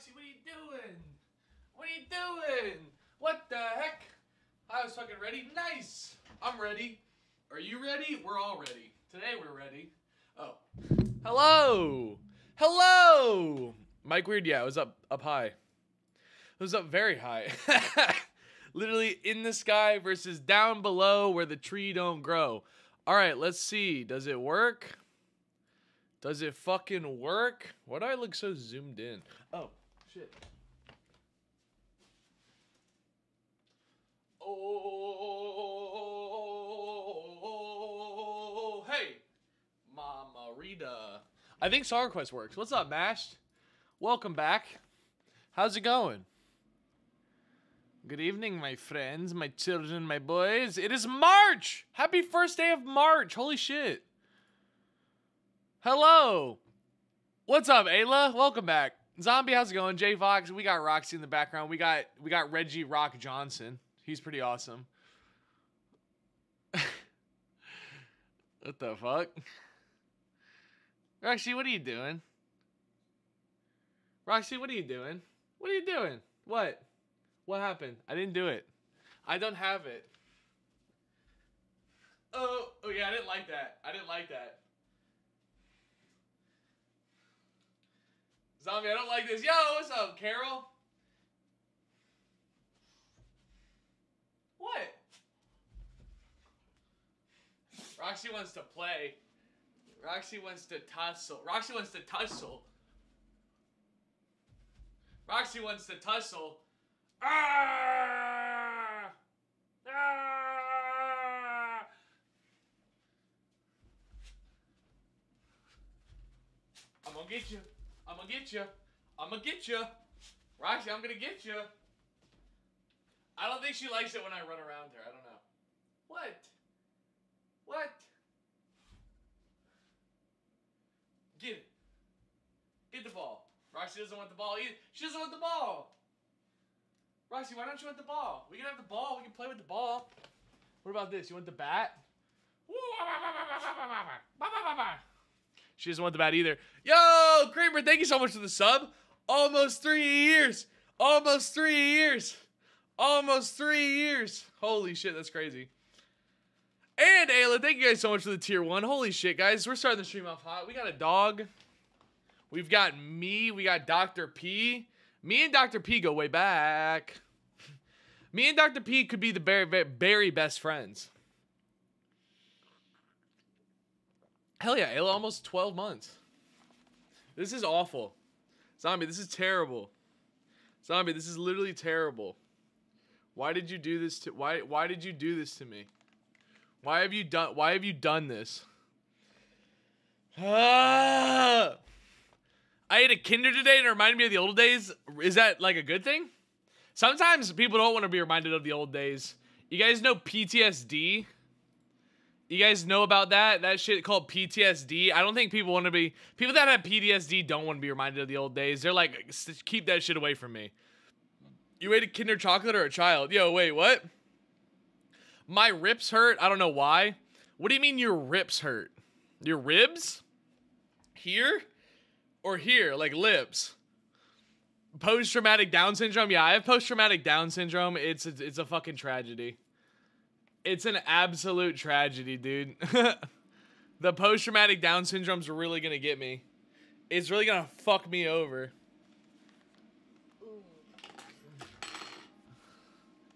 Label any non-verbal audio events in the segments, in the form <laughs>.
What are you doing? What are you doing? What the heck? I was fucking ready. Nice. I'm ready. Are you ready? We're all ready. Today we're ready. Oh. Hello. Hello. Mike Weird, yeah, it was up up high. It was up very high. <laughs> Literally in the sky versus down below where the tree don't grow. All right, let's see. Does it work? Does it fucking work? Why do I look so zoomed in? Oh, shit. Oh, hey, Mama Rita. I think Song Request works. What's up, Mashed? Welcome back. How's it going? Good evening, my friends, my children, my boys. It is March! Happy first day of March! Holy shit. Hello. What's up, Ayla? Welcome back. Zombie, how's it going? Jay Fox, we got Roxy in the background. We got we got Reggie Rock Johnson. He's pretty awesome. <laughs> what the fuck? Roxy, what are you doing? Roxy, what are you doing? What are you doing? What? What happened? I didn't do it. I don't have it. Oh, oh yeah, I didn't like that. I didn't like that. Zombie, I don't like this. Yo, what's up, Carol? What? Roxy wants to play. Roxy wants to tussle. Roxy wants to tussle. Roxy wants to tussle. Ah! Ah! I'm gonna get you. I'm gonna get you. I'm gonna get you. Roxy, I'm gonna get you. I don't think she likes it when I run around her. I don't know. What? What? Get it. Get the ball. Roxy doesn't want the ball either. She doesn't want the ball. Roxy, why don't you want the ball? We can have the ball. We can play with the ball. What about this? You want the bat? She doesn't want the bat either. Yo, Kramer, thank you so much for the sub. Almost three years. Almost three years. Almost three years. Holy shit, that's crazy. And Ayla, thank you guys so much for the tier one. Holy shit, guys. We're starting the stream off hot. We got a dog. We've got me. We got Dr. P. Me and Dr. P go way back. <laughs> Me and Dr. P could be the very, very, very best friends. Hell yeah, Ayla, almost 12 months. This is awful. Zombie, this is terrible. Zombie, this is literally terrible. Why did you do this to why why did you do this to me? Why have you done why have you done this? Ah! I ate a Kinder today and it reminded me of the old days. Is that like a good thing? Sometimes people don't want to be reminded of the old days. You guys know PTSD? You guys know about that? That shit called PTSD. I don't think people want to be people that have PTSD don't want to be reminded of the old days. They're like, keep that shit away from me. You ate a Kinder chocolate or a child? Yo, wait, what? My ribs hurt. I don't know why. What do you mean your ribs hurt? Your ribs? Here? Or here, like lips? Post traumatic Down syndrome? Yeah, I have post traumatic Down syndrome. It's a, it's a fucking tragedy. It's an absolute tragedy, dude. <laughs> the post traumatic Down syndrome's really gonna get me. It's really gonna fuck me over.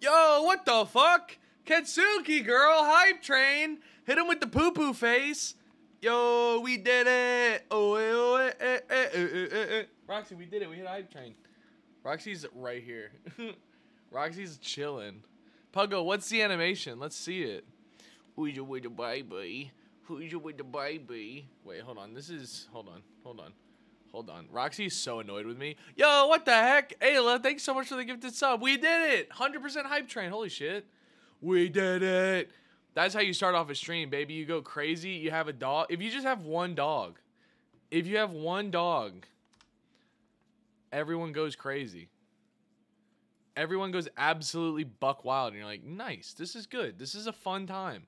Yo, what the fuck? Katsuki girl, hype train. Hit him with the poo poo face. Yo, we did it. Oh, eh, oh, eh, eh, eh, eh, eh. Roxy, we did it. We hit hype train. Roxy's right here. <laughs> Roxy's chilling. Puggo, what's the animation? Let's see it. Who's your with the baby? Who's your with the baby? Wait, hold on. This is hold on, hold on, hold on. Roxy's so annoyed with me. Yo, what the heck? Ayla, thanks so much for the gifted sub. We did it. 100% hype train. Holy shit. We did it. That's how you start off a stream, baby. You go crazy. You have a dog. If you just have one dog, if you have one dog, everyone goes crazy. Everyone goes absolutely buck wild, and you're like, nice. This is good. This is a fun time.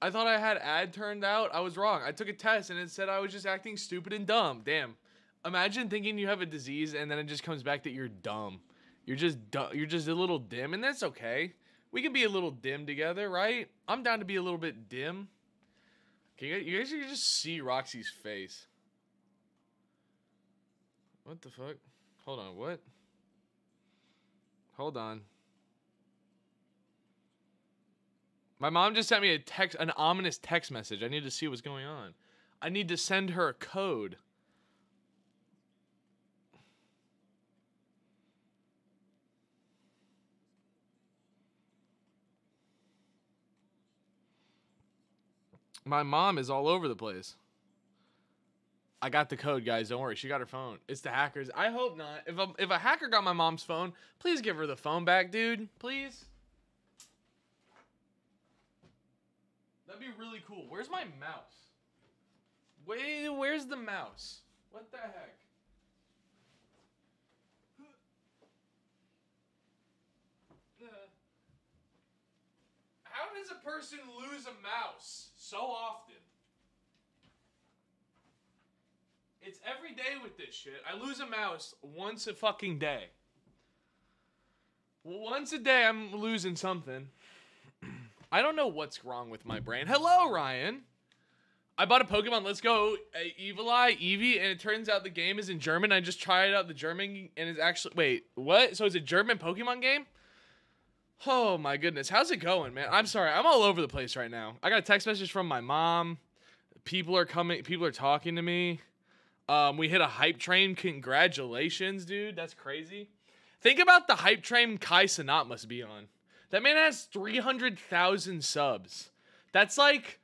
I thought I had ad turned out. I was wrong. I took a test and it said I was just acting stupid and dumb. Damn. Imagine thinking you have a disease and then it just comes back that you're dumb. You're just du- you're just a little dim, and that's okay. We can be a little dim together, right? I'm down to be a little bit dim. Can you, you guys can just see Roxy's face. What the fuck? Hold on, what? Hold on. My mom just sent me a text, an ominous text message. I need to see what's going on. I need to send her a code. My mom is all over the place. I got the code, guys. Don't worry. She got her phone. It's the hackers. I hope not. If a, if a hacker got my mom's phone, please give her the phone back, dude. Please. That'd be really cool. Where's my mouse? Wait, where's the mouse? What the heck? How does a person lose a mouse so often? It's every day with this shit. I lose a mouse once a fucking day. Once a day, I'm losing something. <clears throat> I don't know what's wrong with my brain. Hello, Ryan. I bought a Pokemon Let's Go uh, Evil Eye Eevee, and it turns out the game is in German. I just tried out the German, and it's actually wait, what? So it's a German Pokemon game? Oh my goodness, how's it going, man? I'm sorry, I'm all over the place right now. I got a text message from my mom. People are coming. People are talking to me. Um, we hit a hype train. Congratulations, dude. That's crazy. Think about the hype train Kai Cenat must be on. That man has 300,000 subs. That's like,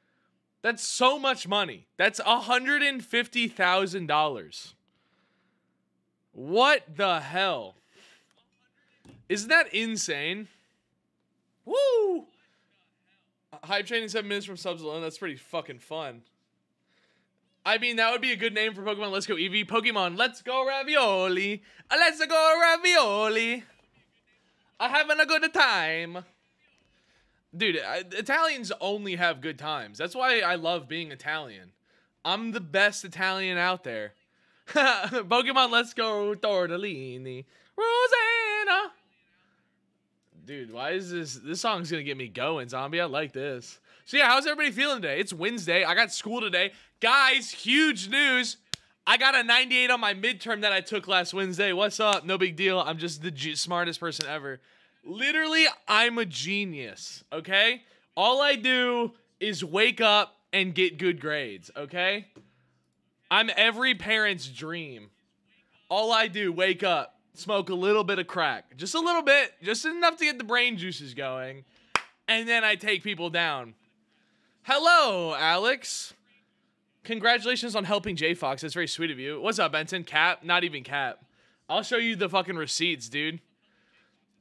that's so much money. That's $150,000. What the hell? Isn't that insane? Woo! Hype train in seven minutes from subs alone. That's pretty fucking fun. I mean, that would be a good name for Pokemon Let's Go Eevee. Pokemon Let's Go Ravioli. Uh, let's go Ravioli. I'm having a good time. Dude, I, Italians only have good times. That's why I love being Italian. I'm the best Italian out there. <laughs> Pokemon Let's Go Tortellini. Rosanna. Dude, why is this? This song's gonna get me going, zombie. I like this. So yeah, how's everybody feeling today? It's Wednesday. I got school today. Guys, huge news. I got a 98 on my midterm that I took last Wednesday. What's up? No big deal. I'm just the G- smartest person ever. Literally, I'm a genius, okay? All I do is wake up and get good grades, okay? I'm every parent's dream. All I do, wake up, smoke a little bit of crack. Just a little bit, just enough to get the brain juices going. And then I take people down. Hello, Alex. Congratulations on helping J Fox. That's very sweet of you. What's up, Benson? Cap? Not even cap. I'll show you the fucking receipts, dude.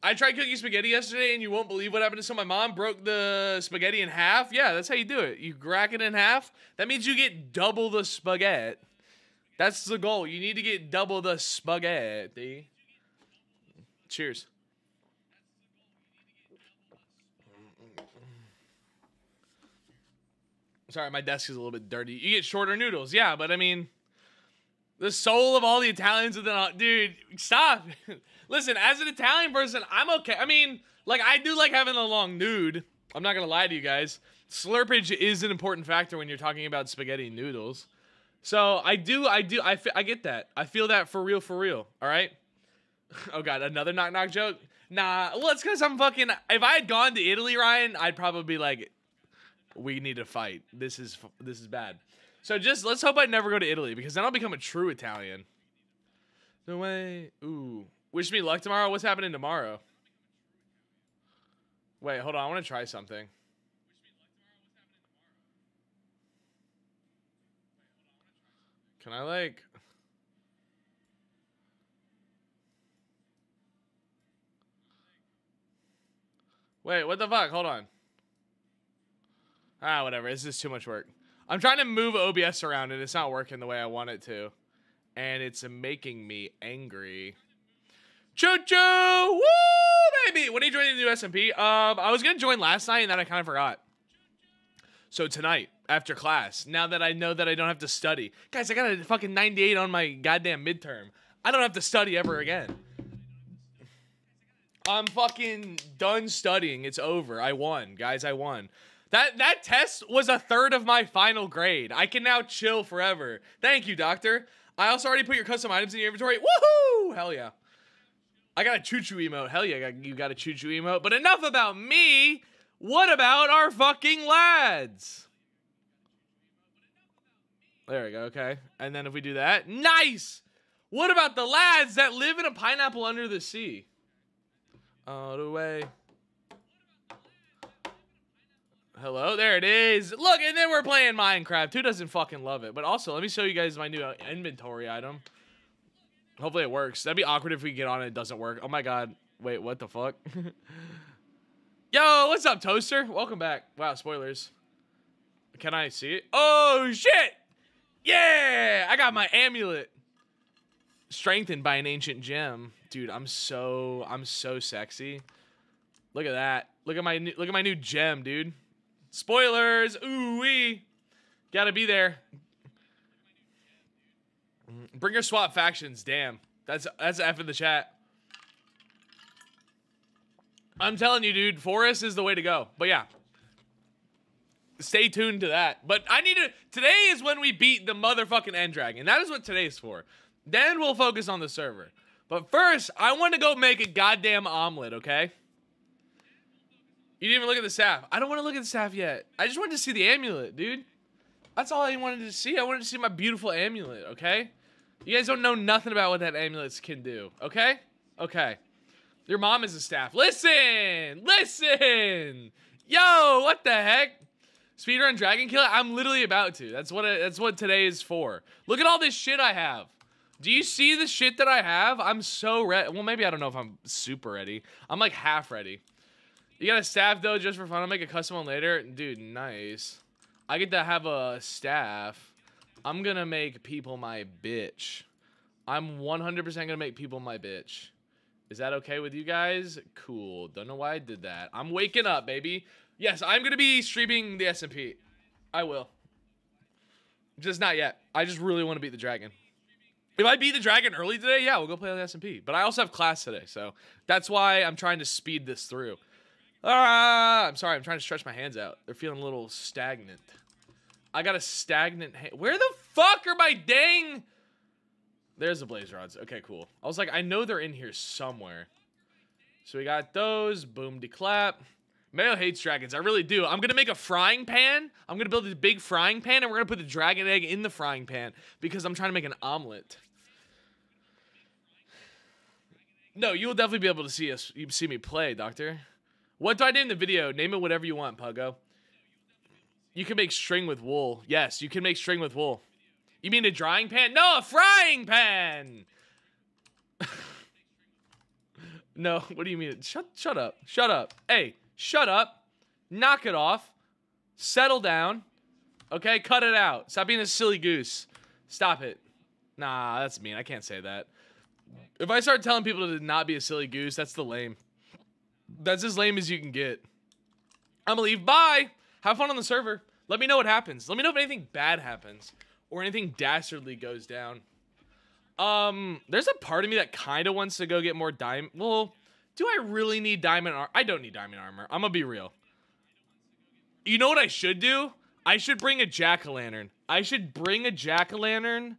I tried cooking spaghetti yesterday, and you won't believe what happened so my mom broke the spaghetti in half. Yeah, that's how you do it. You crack it in half. That means you get double the spaghetti. That's the goal. You need to get double the spaghetti. Cheers. Sorry, my desk is a little bit dirty. You get shorter noodles, yeah, but I mean, the soul of all the Italians within, all, dude, stop. <laughs> Listen, as an Italian person, I'm okay. I mean, like I do like having a long nude. I'm not gonna lie to you guys. Slurpage is an important factor when you're talking about spaghetti noodles. So I do, I do, I, I get that. I feel that for real, for real. All right. <laughs> Oh god, another knock knock joke. Nah, well, it's because I'm fucking. If I had gone to Italy, Ryan, I'd probably be like, we need to fight. This is this is bad. So just let's hope I never go to Italy because then I'll become a true Italian. No way. Ooh. Wish me luck tomorrow. What's happening tomorrow? Wait, hold on. I want to try something. Can I like Wait, what the fuck? Hold on. Ah, whatever. This is too much work. I'm trying to move OBS around and it's not working the way I want it to. And it's making me angry. Choo choo! Woo, baby! When are you joining the new SMP? Um, I was gonna join last night and then I kind of forgot. So tonight, after class. Now that I know that I don't have to study. Guys, I got a fucking 98 on my goddamn midterm. I don't have to study ever again. I'm fucking done studying. It's over. I won, guys. I won. That that test was a third of my final grade. I can now chill forever. Thank you, doctor. I also already put your custom items in your inventory. Woohoo! Hell yeah. I got a choo choo emote. Hell yeah, you got a choo choo emote. But enough about me. What about our fucking lads? There we go. Okay. And then if we do that, nice. What about the lads that live in a pineapple under the sea? All the way. Hello, there it is. Look, and then we're playing Minecraft. Who doesn't fucking love it? But also, let me show you guys my new uh, inventory item. Hopefully it works. That'd be awkward if we get on and it doesn't work. Oh my god. Wait, what the fuck? <laughs> Yo, what's up, Toaster? Welcome back. Wow, spoilers. Can I see it? Oh, shit! Yeah! I got my amulet. Strengthened by an ancient gem. Dude, I'm so, I'm so sexy. Look at that. Look at my, new, look at my new gem, dude. Spoilers! Ooh wee! Gotta be there. Bring your swap factions. Damn, that's that's F in the chat. I'm telling you, dude, Forest is the way to go. But yeah, stay tuned to that. But I need to. Today is when we beat the motherfucking end dragon. That is what today's for. Then we'll focus on the server. But first, I want to go make a goddamn omelet. Okay. You didn't even look at the staff. I don't want to look at the staff yet. I just wanted to see the amulet, dude. That's all I wanted to see. I wanted to see my beautiful amulet, okay? You guys don't know nothing about what that amulet can do, okay? Okay. Your mom is a staff. Listen! Listen! Yo, what the heck? Speedrun Dragon Killer? I'm literally about to. That's what it, that's what today is for. Look at all this shit I have. Do you see the shit that I have? I'm so ready. Well, maybe I don't know if I'm super ready. I'm like half ready. You got a staff though, just for fun. I'll make a custom one later. Dude, nice. I get to have a staff. I'm gonna make people my bitch. I'm 100% gonna make people my bitch. Is that okay with you guys? Cool. Don't know why I did that. I'm waking up, baby. Yes, I'm gonna be streaming the SMP. I will. Just not yet. I just really want to beat the dragon. If I beat the dragon early today, yeah, we'll go play on the SMP. But I also have class today, so that's why I'm trying to speed this through. Ah, I'm sorry. I'm trying to stretch my hands out. They're feeling a little stagnant. I got a stagnant hand. Where the fuck are my dang? There's the blaze rods. Okay, cool. I was like, I know they're in here somewhere. So we got those. Boom de clap. Mayo hates dragons. I really do. I'm going to make a frying pan. I'm going to build a big frying pan, and we're going to put the dragon egg in the frying pan because I'm trying to make an omelet. No, you will definitely be able to see us. You see me play, Doctor. What do I name the video? Name it whatever you want, Puggo. You can make string with wool. Yes, you can make string with wool. You mean a drying pan? No, a frying pan! <laughs> no, what do you mean? Shut, shut up. Shut up. Hey, shut up. Knock it off. Settle down. Okay, cut it out. Stop being a silly goose. Stop it. Nah, that's mean. I can't say that. If I start telling people to not be a silly goose, that's the lame. That's as lame as you can get. I'm gonna leave. Bye. Have fun on the server. Let me know what happens. Let me know if anything bad happens or anything dastardly goes down. Um, there's a part of me that kind of wants to go get more diamond. Well, do I really need diamond armor? I don't need diamond armor. I'm gonna be real. You know what I should do? I should bring a jack-o'-lantern. I should bring a jack-o'-lantern.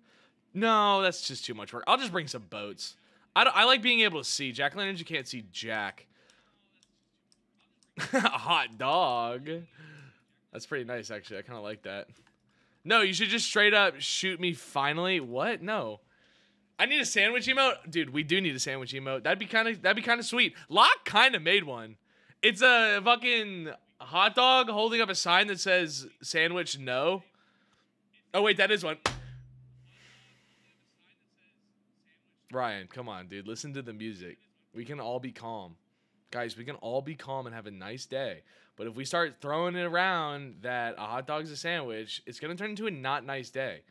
No, that's just too much work. I'll just bring some boats. I, I like being able to see. Jack-o'-lanterns, you can't see jack. <laughs> a hot dog. That's pretty nice, actually. I kind of like that. No, you should just straight up shoot me finally. What? No. I need a sandwich emote. Dude, we do need a sandwich emote. That'd be kind of that'd be kind of sweet. Locke kind of made one. It's a fucking hot dog holding up a sign that says sandwich no. Oh wait, that is one. Ryan, come on, dude. Listen to the music. We can all be calm. Guys, we can all be calm and have a nice day. But if we start throwing it around that a hot dog's a sandwich, it's to turn into a not nice day.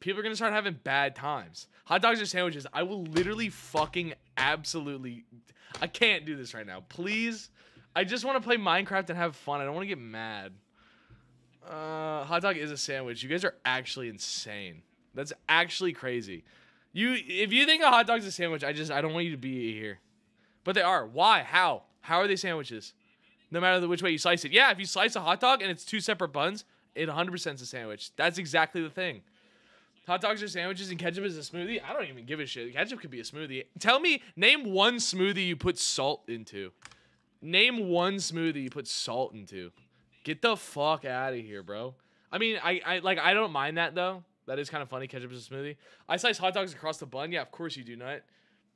People are to start having bad times. Hot dogs are sandwiches. I will literally fucking absolutely. I can't do this right now. Please. I just want to play Minecraft and have fun. I don't want to get mad. Uh, hot dog is a sandwich. You guys are actually insane. That's actually crazy. You, if you think a hot dog's a sandwich, I just I don't want you to be here. But they are. Why? How? How are they sandwiches? No matter which way you slice it. Yeah, if you slice a hot dog and it's two separate buns, it 100% is a sandwich. That's exactly the thing. Hot dogs are sandwiches and ketchup is a smoothie. I don't even give a shit. Ketchup could be a smoothie. Tell me, name one smoothie you put salt into. Name one smoothie you put salt into. Get the fuck out of here, bro. I mean, I, I like I don't mind that though. That is kind of funny. Ketchup is a smoothie. I slice hot dogs across the bun. Yeah, of course you do not.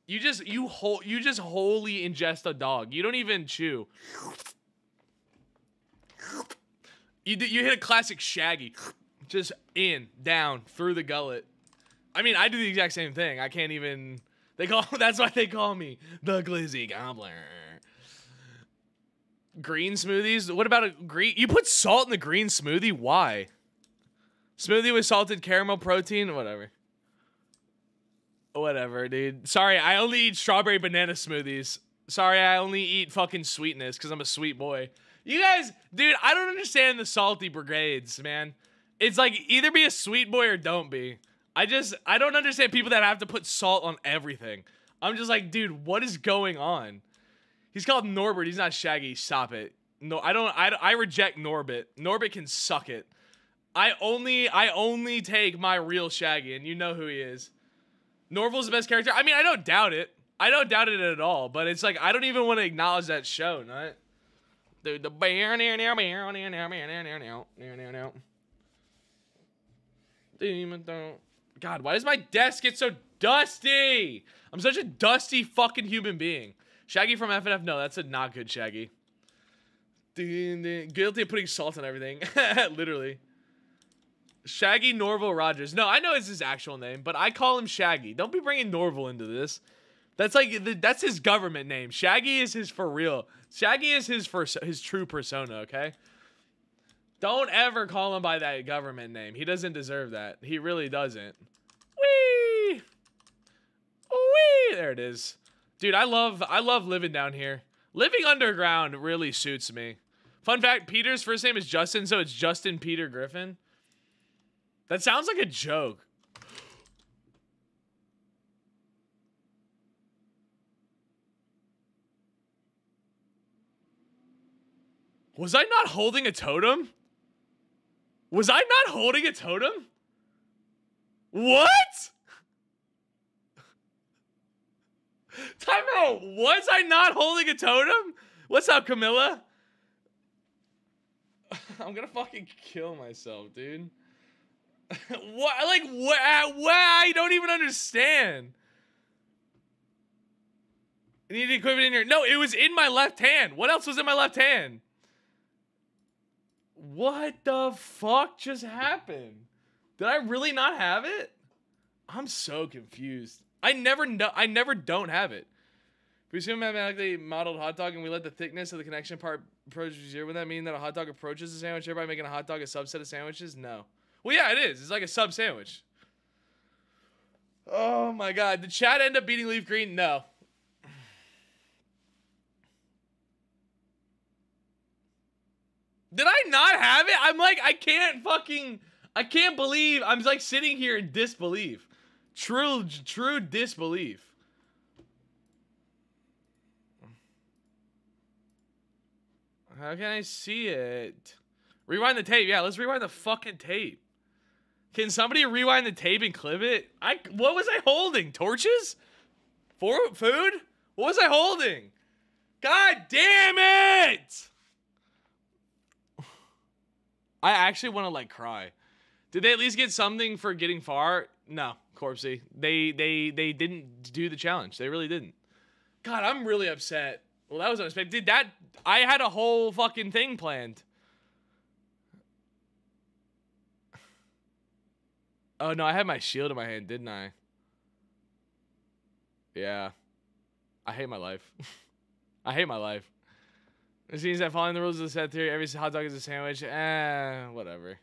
You just you whole you just wholly ingest a dog. You don't even chew. You you hit a classic Shaggy, just in down through the gullet. I mean, I do the exact same thing. I can't even. They call <laughs> that's why they call me the Glizzy Gobbler. Green smoothies. What about a green? You put salt in the green smoothie? Why? Smoothie with salted caramel protein. Whatever. Whatever, dude. Sorry, I only eat strawberry banana smoothies. Sorry, I only eat fucking sweetness because I'm a sweet boy. You guys, dude, I don't understand the salty brigades, man. It's like either be a sweet boy or don't be. I just, I don't understand people that have to put salt on everything. I'm just like, dude, what is going on? He's called Norbert. He's not Shaggy. Stop it. No, I don't. I, I reject Norbit. Norbit can suck it. I only I only take my real Shaggy, and you know who he is. Norville's the best character. I mean, I don't doubt it. I don't doubt it at all. But it's like I don't even want to acknowledge that show. Not the the bear near near bear near near bear near near near near near. Demon don't. God, why does my desk get so dusty? I'm such a dusty fucking human being. Shaggy from FNF. No, that's a not good Shaggy. Guilty of putting salt on everything. Literally. Shaggy Norville Rogers. No, I know it's his actual name, but I call him Shaggy. Don't be bringing Norville into this. That's like the, that's his government name. Shaggy is his for real. Shaggy is his for his true persona. Okay. Don't ever call him by that government name. He doesn't deserve that. He really doesn't. Wee, wee. There it is, dude. I love I love living down here. Living underground really suits me. Fun fact: Peter's first name is Justin, so it's Justin Peter Griffin. That sounds like a joke. Was I not holding a totem? Was I not holding a totem? What? <laughs> Time out. Was I not holding a totem? What's up, Camilla? <laughs> I'm gonna fucking kill myself, dude. <laughs> what? Like, what? Uh, what? I don't even understand. You need to equip it in here. No, it was in my left hand. What else was in my left hand? What the fuck just happened? Did I really not have it? I'm so confused. I never know. I never don't have it. We assume mathematically modeled hot dog and we let the thickness of the connection part approach zero, would that mean that a hot dog approaches a sandwich here by making a hot dog a subset of sandwiches? No. Well, yeah, it is. It's like a sub sandwich. Oh my god. Did Chad end up beating Leaf Green? No. Did I not have it? I'm like, I can't fucking, I can't believe. I'm like sitting here in disbelief. True, true disbelief. How can I see it? Rewind the tape. Yeah, let's rewind the fucking tape. Can somebody rewind the tape and clip it? I what was I holding? Torches? For food? What was I holding? God damn it! I actually want to like cry. Did they at least get something for getting far? No, Corpsey. They they they didn't do the challenge. They really didn't. God, I'm really upset. Well, that was unexpected. Did that I had a whole fucking thing planned. Oh no, I had my shield in my hand, didn't I? Yeah. I hate my life. <laughs> I hate my life. It seems that following the rules of the set theory, every hot dog is a sandwich. Eh, whatever.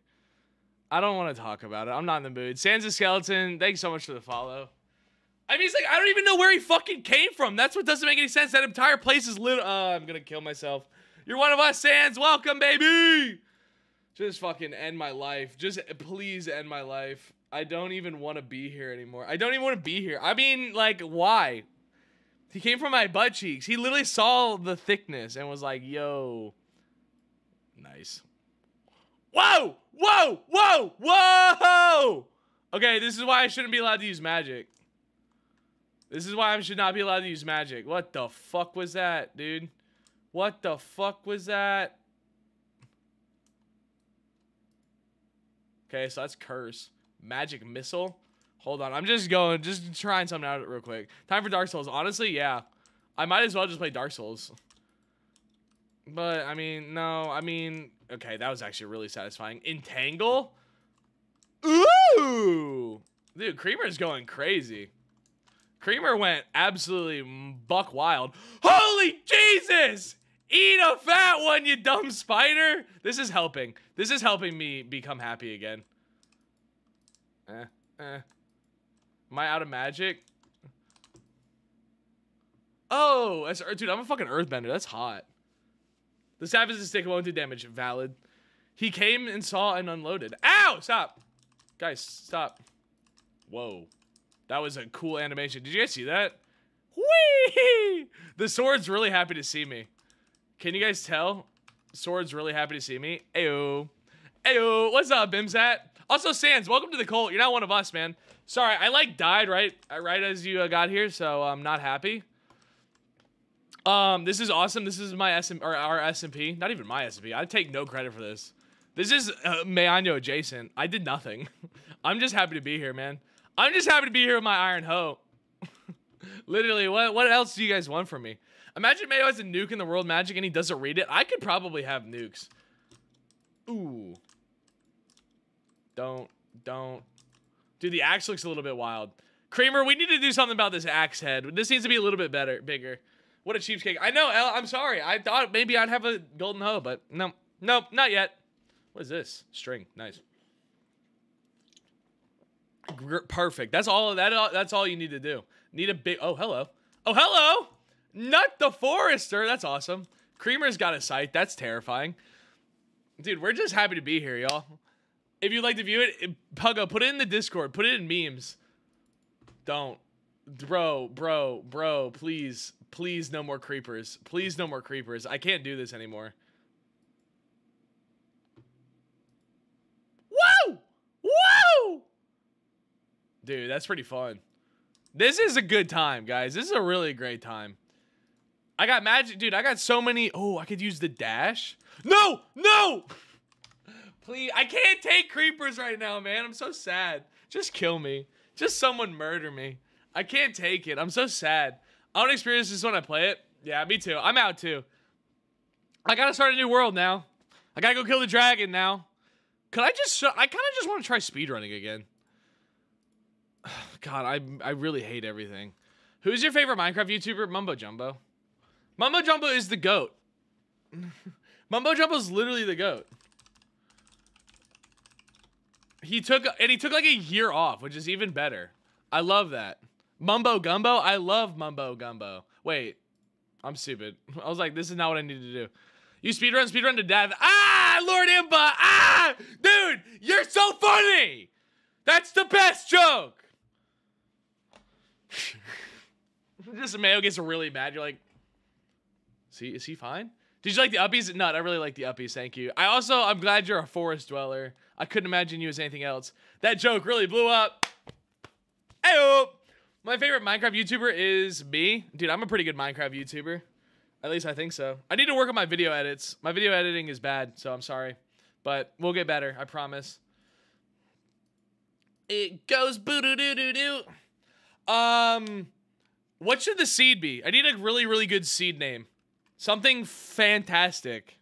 I don't want to talk about it. I'm not in the mood. Sans a skeleton. Thanks so much for the follow. I mean, it's like I don't even know where he fucking came from. That's what doesn't make any sense. That entire place is lit. Uh, I'm gonna kill myself. You're one of us, Sans. Welcome, baby. Just fucking end my life. Just please end my life. I don't even want to be here anymore. I don't even want to be here. I mean, like, why? He came from my butt cheeks. He literally saw the thickness and was like, yo. Nice. Whoa! Whoa! Whoa! Whoa! Okay, this is why I shouldn't be allowed to use magic. This is why I should not be allowed to use magic. What the fuck was that, dude? What the fuck was that? Okay, so that's curse. Magic missile. Hold on, I'm just going, just trying something out real quick. Time for Dark Souls. Honestly, yeah. I might as well just play Dark Souls. But, I mean, no, I mean, okay, that was actually really satisfying. Entangle? Ooh! Dude, Creamer's going crazy. Creamer went absolutely buck wild. Holy Jesus! Eat a fat one, you dumb spider! This is helping. This is helping me become happy again. Eh, eh. Am I out of magic? Oh, dude, I'm a fucking earthbender. That's hot. The Savage stick won't do damage. Valid. He came and saw and unloaded. Ow! Stop. Guys, stop. Whoa. That was a cool animation. Did you guys see that? Whee! The sword's really happy to see me. Can you guys tell? Sword's really happy to see me. Ayo. Ayo. What's up, Bimsat? Also, Sans, welcome to the cult. You're not one of us, man. Sorry, I like died right right as you uh, got here, so I'm not happy. Um, this is awesome. This is my S or our SMP. Not even my SMP. I take no credit for this. This is uh, Meyanyo adjacent. I did nothing. <laughs> I'm just happy to be here, man. I'm just happy to be here with my iron hoe. <laughs> Literally, what what else do you guys want from me? Imagine Mayo has a nuke in the world magic and he doesn't read it. I could probably have nukes. Ooh. Don't, don't. Dude, the axe looks a little bit wild. Kramer, we need to do something about this axe head. This needs to be a little bit better, bigger. What a cheapskate. I know, El, I'm sorry. I thought maybe I'd have a golden hoe, but no. Nope, not yet. What is this? String. Nice. Perfect. That's all that uh, that's all you need to do. Need a big Oh, hello. Oh, hello. Nut the Forester. That's awesome. Creamer's got a sight. That's terrifying. Dude, we're just happy to be here, y'all. If you'd like to view it, Puggo, put it in the Discord. Put it in memes. Don't. Bro, bro, bro, please. Please no more creepers. Please no more creepers. I can't do this anymore. Woo! Woo! Dude, that's pretty fun. This is a good time, guys. This is a really great time. I got magic. Dude, I got so many. Oh, I could use the dash. No! No! Please. I can't take creepers right now, man. I'm so sad. Just kill me. Just someone murder me. I can't take it. I'm so sad. I don't experience this when I play it. Yeah, me too. I'm out too. I gotta start a new world now. I gotta go kill the dragon now. Could I just? I kind of just want to try speedrunning again. <sighs> God, I I really hate everything. Who's your favorite Minecraft YouTuber? Mumbo Jumbo. Mumbo Jumbo is the goat. <laughs> Mumbo Jumbo is literally the goat. He took and he took like a year off, which is even better. I love that. Mumbo Gumbo. I love Mumbo Gumbo. Wait, I'm stupid. <laughs> I was like, this is not what I need to do. You speedrun, speedrun to death. Ah, Lord Impa. Ah, dude, you're so funny. That's the best joke. <laughs> Just Mayo gets really mad. You're like, see, is he fine? Did you like the uppies? No, I really like the uppies. Thank you. I also, I'm glad you're a forest dweller. I couldn't imagine you as anything else. That joke really blew up. Ayo! My favorite Minecraft YouTuber is me. Dude, I'm a pretty good Minecraft YouTuber. At least I think so. I need to work on my video edits. My video editing is bad, so I'm sorry. But we'll get better, I promise. It goes boo doo doo doo doo. Um, what should the seed be? I need a really, really good seed name. Something fantastic.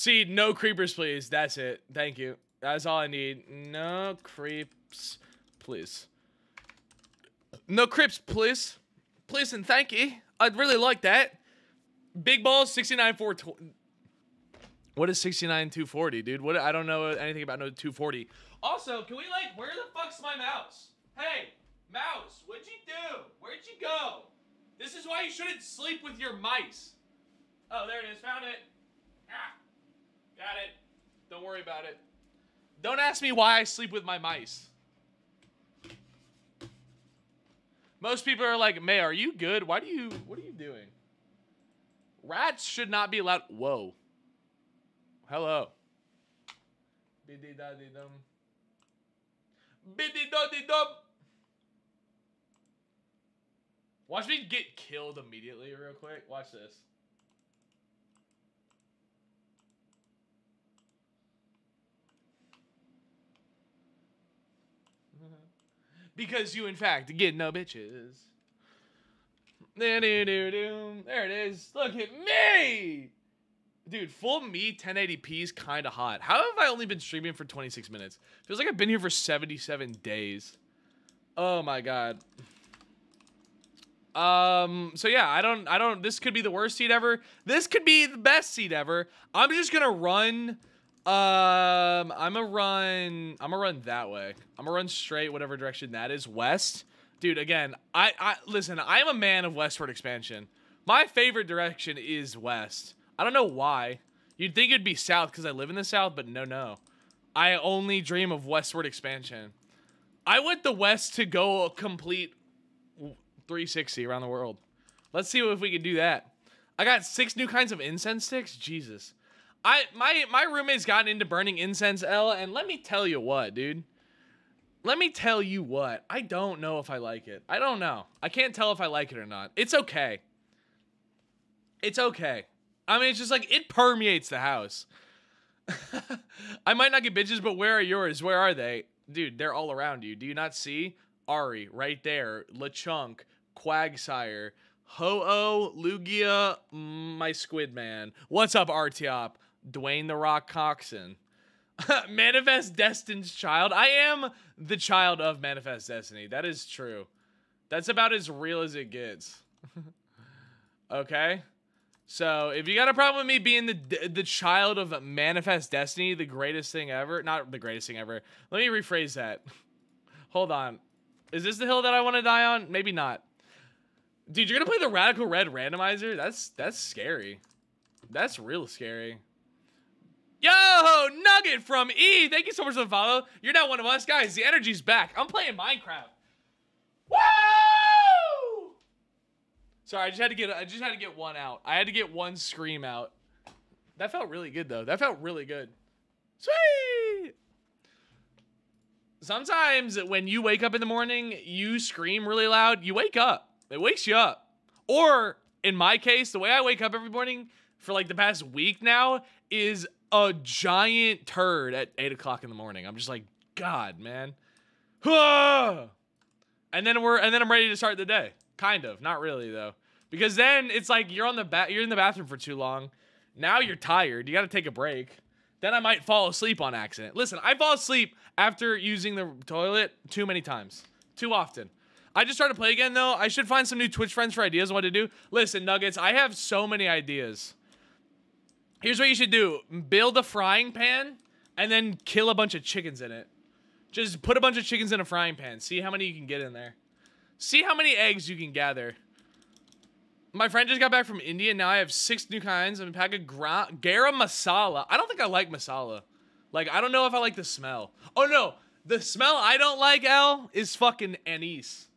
See, no creepers, please. That's it. Thank you. That's all I need. No creeps, please. No creeps, please. Please and thank you. I'd really like that. Big balls, 69 4 What is 69 240, dude? What I don't know anything about no 240. Also, can we like where the fuck's my mouse? Hey, mouse, what'd you do? Where'd you go? This is why you shouldn't sleep with your mice. Oh, there it is. Found it. Ah, got it. Don't worry about it. Don't ask me why I sleep with my mice. Most people are like, May, are you good? Why do you, what are you doing? Rats should not be allowed. Whoa. Hello. Biddy daddy dum. Biddy daddy dum. Watch me get killed immediately, real quick. Watch this. Because you, in fact, get no bitches. There it is. Look at me! Dude, full me 1080p is kind of hot. How have I only been streaming for 26 minutes? Feels like I've been here for 77 days. Oh my god. Um, so yeah, I don't, I don't, this could be the worst seed ever. This could be the best seed ever. I'm just gonna run, um, I'm gonna run, I'm gonna run that way. I'm gonna run straight, whatever direction that is, west. Dude, again, I, I, listen, I'm a man of westward expansion. My favorite direction is west. I don't know why. You'd think it'd be south because I live in the south, but no, no. I only dream of westward expansion. I went the west to go a complete 360 around the world. Let's see if we can do that. I got six new kinds of incense sticks. Jesus. I my my roommate's gotten into burning incense, L, and let me tell you what, dude. Let me tell you what. I don't know if I like it. I don't know. I can't tell if I like it or not. It's okay. It's okay. I mean, it's just like it permeates the house. <laughs> I might not get bitches, but where are yours? Where are they? Dude, they're all around you. Do you not see? Ari, right there. Lechonk, Quagsire, Ho-Oh, Lugia, my Squid Man. What's up, Artiop? Dwayne the Rock Coxon. <laughs> Manifest Destin's child. I am the child of Manifest Destiny. That is true. That's about as real as it gets. <laughs> okay? So if you got a problem with me being the the child of Manifest Destiny, the greatest thing ever, not the greatest thing ever. Let me rephrase that. <laughs> Hold on. Is this the hill that I want to die on? Maybe not. Dude, you're gonna play the Radical Red randomizer? That's that's scary. That's real scary. Yo, Nugget from E. Thank you so much for the follow. You're not one of us, guys. The energy's back. I'm playing Minecraft. Woo! Sorry, I just had to get I just had to get one out. I had to get one scream out. That felt really good though. That felt really good. Sweet. Sometimes when you wake up in the morning, you scream really loud, you wake up. It wakes you up. Or in my case, the way I wake up every morning for like the past week now is a giant turd at eight o'clock in the morning. I'm just like, God, man. And then we're and then I'm ready to start the day. Kind of, not really though. Because then it's like you're on the ba- you're in the bathroom for too long. Now you're tired. You got to take a break. Then I might fall asleep on accident. Listen, I fall asleep after using the toilet too many times. Too often. I just started to play again though. I should find some new Twitch friends for ideas on what to do. Listen, Nuggets, I have so many ideas. Here's what you should do. Build a frying pan and then kill a bunch of chickens in it. Just put a bunch of chickens in a frying pan. See how many you can get in there. See how many eggs you can gather. My friend just got back from India. Now I have six new kinds of a pack of gra- garam masala. I don't think I like masala. Like, I don't know if I like the smell. Oh, no. The smell I don't like, L, is fucking anise.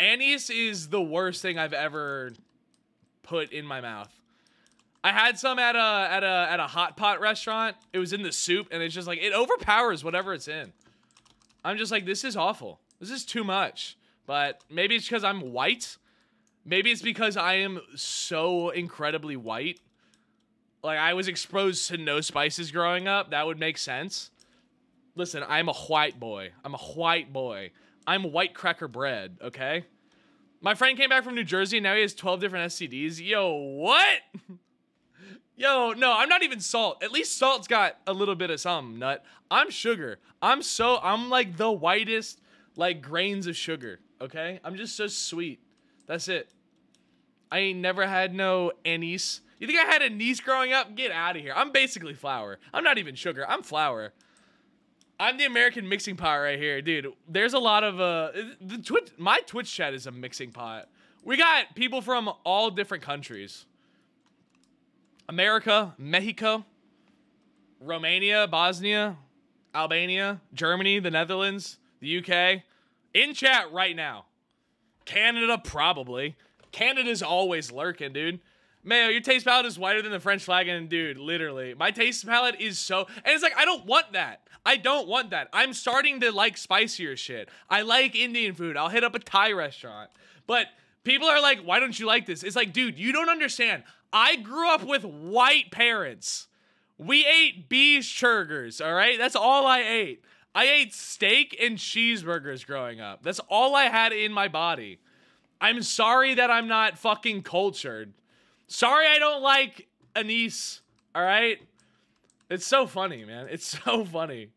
Anise is the worst thing I've ever put in my mouth. I had some at a at a at a hot pot restaurant. It was in the soup, and it's just like it overpowers whatever it's in. I'm just like, this is awful. This is too much. But maybe it's because I'm white. Maybe it's because I am so incredibly white. Like I was exposed to no spices growing up. That would make sense. Listen, I'm a white boy. I'm a white boy. I'm white cracker bread, okay? My friend came back from New Jersey. And now he has 12 different STDs. Yo, what? <laughs> Yo, no, I'm not even salt. At least salt's got a little bit of some nut. I'm sugar. I'm so, I'm like the whitest, like grains of sugar, okay? I'm just so sweet. That's it. I ain't never had no anise. You think I had a niece growing up? Get out of here. I'm basically flour. I'm not even sugar. I'm flour. I'm the American mixing pot right here, dude. There's a lot of uh, the Twitch. My Twitch chat is a mixing pot. We got people from all different countries. America, Mexico, Romania, Bosnia, Albania, Germany, the Netherlands, the UK. In chat right now. Canada, probably. Canada's always lurking, dude. Mayo, your taste palette is whiter than the French flag, and dude, literally, my taste palette is so. And it's like, I don't want that. I don't want that. I'm starting to like spicier shit. I like Indian food. I'll hit up a Thai restaurant. But people are like, why don't you like this? It's like, dude, you don't understand. I grew up with white parents. We ate cheeseburgers, all right? That's all I ate. I ate steak and cheeseburgers growing up. That's all I had in my body. I'm sorry that I'm not fucking cultured. Sorry I don't like anise, all right? It's so funny, man. It's <laughs> so funny.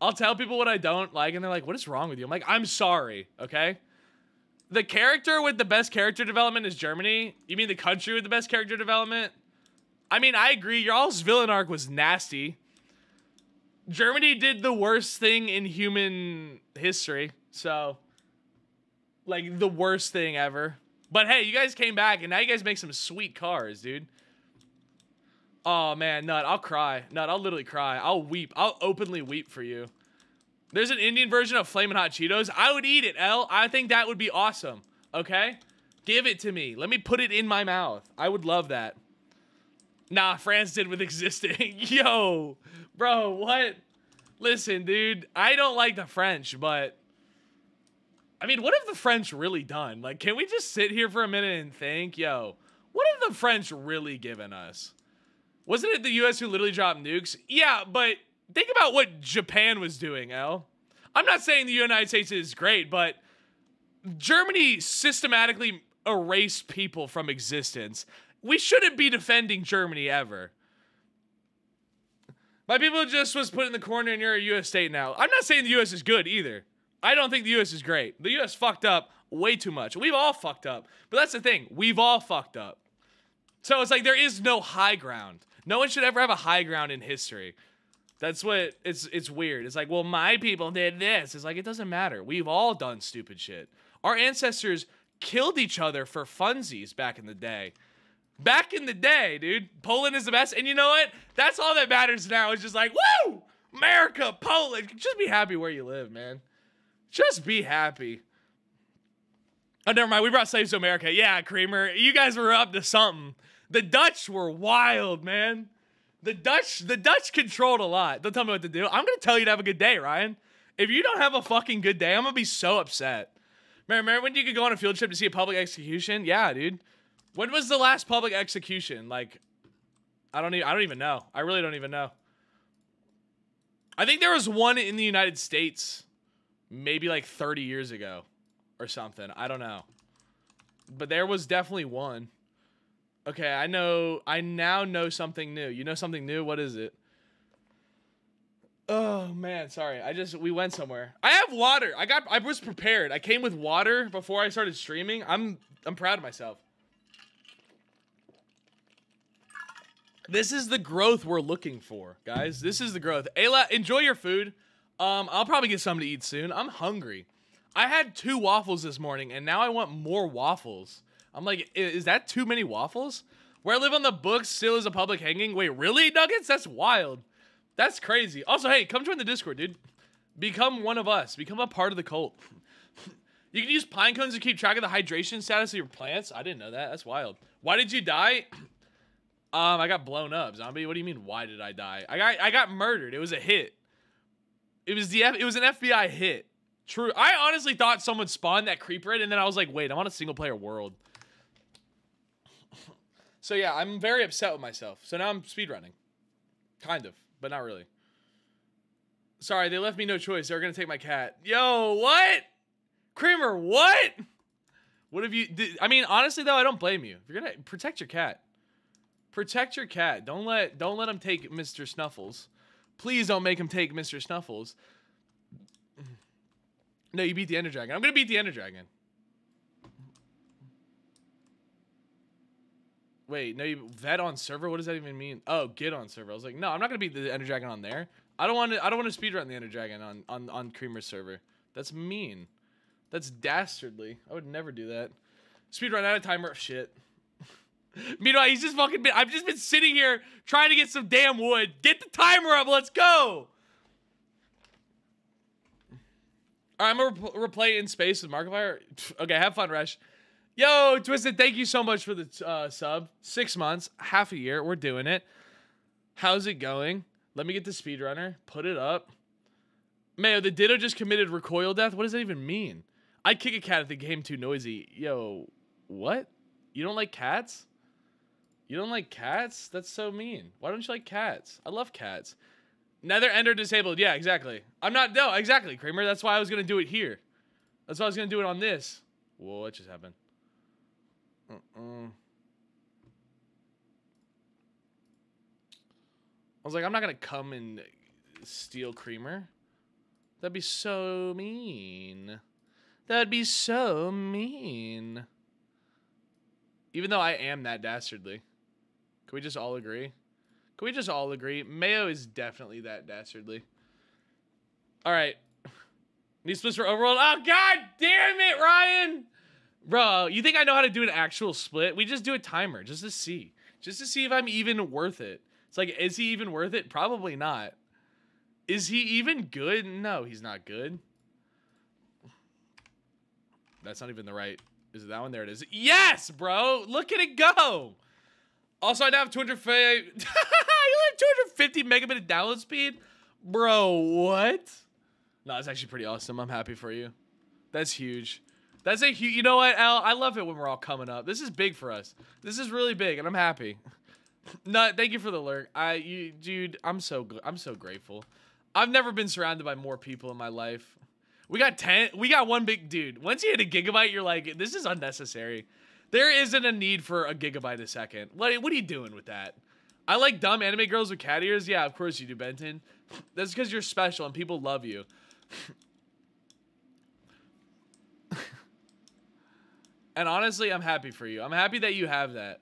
I'll tell people what I don't like, and they're like, what is wrong with you? I'm like, I'm sorry, okay? The character with the best character development is Germany. You mean the country with the best character development? I mean, I agree. Y'all's villain arc was nasty. Germany did the worst thing in human history. So, like, the worst thing ever. But hey, you guys came back, and now you guys make some sweet cars, dude. Oh, man, Nut, I'll cry. Nut, I'll literally cry. I'll weep. I'll openly weep for you. There's an Indian version of Flamin' Hot Cheetos. I would eat it, L. I think that would be awesome. Okay? Give it to me. Let me put it in my mouth. I would love that. Nah, France did with <laughs> existing. Yo, bro, what? Listen, dude, I don't like the French, but I mean, what have the French really done? Like, can we just sit here for a minute and think, yo, what have the French really given us? Wasn't it the US who literally dropped nukes? Yeah, but think about what Japan was doing, Al. I'm not saying the United States is great, but Germany systematically erased people from existence. We shouldn't be defending Germany ever. My people just was put in the corner and you're a U.S. state now. I'm not saying the U.S. is good either. I don't think the U.S. is great. The U.S. fucked up way too much. We've all fucked up. But that's the thing. We've all fucked up. So it's like there is no high ground. No one should ever have a high ground in history. That's what it's it's weird. It's like, well, my people did this. It's like it doesn't matter. We've all done stupid shit. Our ancestors killed each other for funsies back in the day. Back in the day, dude, Poland is the best. And you know what? That's all that matters now. It's just like, woo! America, Poland. Just be happy where you live, man. Just be happy. Oh, never mind. We brought slaves to America. Yeah, Creamer. You guys were up to something. The Dutch were wild, man. The Dutch, the Dutch controlled a lot. Don't tell me what to do. I'm gonna tell you to have a good day, Ryan. If you don't have a fucking good day, I'm gonna be so upset. Remember, remember when you could go on a field trip to see a public execution? Yeah, dude. When was the last public execution? Like, I don't even I don't even know. I really don't even know. I think there was one in the United States, maybe like 30 years ago, or something. I don't know, but there was definitely one. Okay, I know. I now know something new. You know something new? What is it? Oh man, sorry. I just we went somewhere. I have water. I got. I was prepared. I came with water before I started streaming. I'm. I'm proud of myself. This is the growth we're looking for, guys. This is the growth. Ayla, enjoy your food. Um, I'll probably get something to eat soon. I'm hungry. I had two waffles this morning, and now I want more waffles. I'm like, is that too many waffles? Where I live on the books still is a public hanging. Wait, really, Nuggets? That's wild. That's crazy. Also, hey, come join the Discord, dude. Become one of us. Become a part of the cult. <laughs> you can use pine cones to keep track of the hydration status of your plants. I didn't know that. That's wild. Why did you die? <clears throat> um, I got blown up, zombie. What do you mean? Why did I die? I got I got murdered. It was a hit. It was the F it was an FBI hit. True. I honestly thought someone spawned that creeper and then I was like, wait, I'm on a single player world. So yeah, I'm very upset with myself. So now I'm speedrunning. Kind of, but not really. Sorry, they left me no choice. They're gonna take my cat. Yo, what? Creamer, what? What have you? Did, I mean, honestly though, I don't blame you. You're gonna protect your cat, protect your cat. Don't let don't let him take Mr. Snuffles. Please don't make him take Mr. Snuffles. No, you beat the Ender Dragon. I'm gonna beat the Ender Dragon. Wait, no, you vet on server. What does that even mean? Oh, get on server. I was like, no, I'm not gonna beat the Ender Dragon on there. I don't want to. I don't want to speedrun the Ender Dragon on on on Creamer's server. That's mean. That's dastardly. I would never do that. Speedrun out of timer. Shit. <laughs> Meanwhile, he's just fucking been. I've just been sitting here trying to get some damn wood. Get the timer up. Let's go. All right, I'm gonna re- replay in space with Markiplier. <laughs> Okay, have fun, Resh. Yo, Twisted, thank you so much for the uh, sub. Six months, half a year. We're doing it. How's it going? Let me get the speedrunner. Put it up. Mayo, the Ditto just committed recoil death. What does that even mean? I'd kick a cat if the game too noisy. Yo, what? You don't like cats? You don't like cats? That's so mean. Why don't you like cats? I love cats. Nether Ender disabled. Yeah, exactly. I'm not. No, exactly, Kramer. That's why I was gonna do it here. That's why I was gonna do it on this. Whoa, what just happened? Uh-uh. I was like, I'm not gonna come and steal Creamer. That'd be so mean. That'd be so mean. Even though I am that dastardly. Can we just all agree? Can we just all agree? Mayo is definitely that dastardly. All right. <laughs> Need splits for overworld. Oh, god damn it, Ryan! Bro, you think I know how to do an actual split? We just do a timer just to see. Just to see if I'm even worth it. It's like, is he even worth it? Probably not. Is he even good? No, he's not good. That's not even the right. Is it that one? There it is. Yes, bro. Look at it go. Also, I now have 250. <laughs> you have 250 megabit download speed, bro. What? No, that's actually pretty awesome. I'm happy for you. That's huge. That's a huge. You know what, Al? I love it when we're all coming up. This is big for us. This is really big, and I'm happy. <laughs> no, thank you for the lurk. I, you, dude, I'm so. I'm so grateful. I've never been surrounded by more people in my life. We got 10. We got one big dude. Once you hit a gigabyte, you're like, this is unnecessary. There isn't a need for a gigabyte a second. What, what are you doing with that? I like dumb anime girls with cat ears. Yeah, of course you do, Benton. <laughs> That's because you're special and people love you. <laughs> and honestly, I'm happy for you. I'm happy that you have that.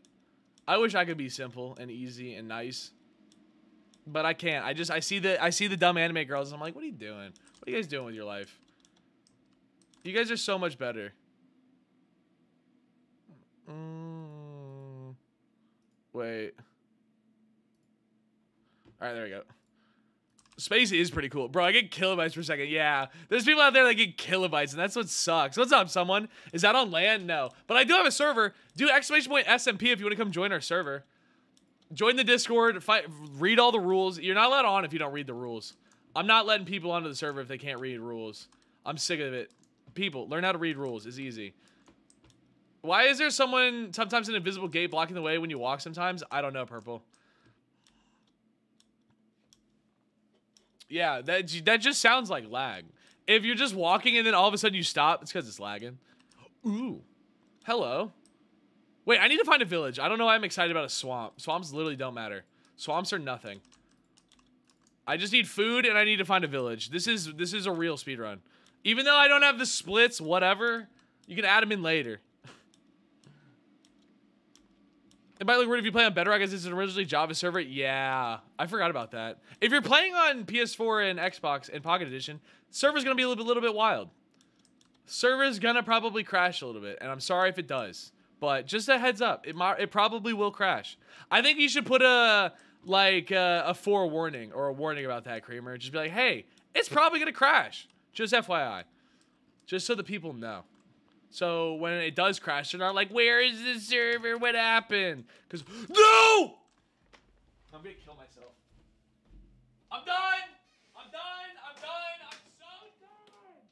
I wish I could be simple and easy and nice. But I can't. I just I see the I see the dumb anime girls and I'm like, what are you doing? What are you guys doing with your life? You guys are so much better. Mm. Wait. All right, there we go. Space is pretty cool. Bro, I get kilobytes per second. Yeah. There's people out there that get kilobytes, and that's what sucks. What's up, someone? Is that on land? No. But I do have a server. Do exclamation point SMP if you want to come join our server. Join the Discord. Fight, read all the rules. You're not let on if you don't read the rules. I'm not letting people onto the server if they can't read rules. I'm sick of it. People, learn how to read rules. It's easy. Why is there someone, sometimes an invisible gate blocking the way when you walk sometimes? I don't know, Purple. Yeah, that, that just sounds like lag. If you're just walking and then all of a sudden you stop, it's because it's lagging. Ooh. Hello. Wait, I need to find a village. I don't know why I'm excited about a swamp. Swamps literally don't matter. Swamps are nothing. I just need food and I need to find a village. This is this is a real speed run. Even though I don't have the splits, whatever, you can add them in later. And might look weird if you play on Bedrock, this an originally Java server? Yeah, I forgot about that. If you're playing on PS4 and Xbox and Pocket Edition, server's gonna be a little bit, little bit wild. Server's gonna probably crash a little bit, and I'm sorry if it does. But just a heads up, it it probably will crash. I think you should put a like uh, a forewarning or a warning about that, Kramer. Just be like, hey, it's probably gonna crash. Just FYI, just so the people know. So when it does crash, they're not like, where is the server? What happened? Because no, I'm gonna kill myself. I'm done. I'm done. I'm done. I'm so done.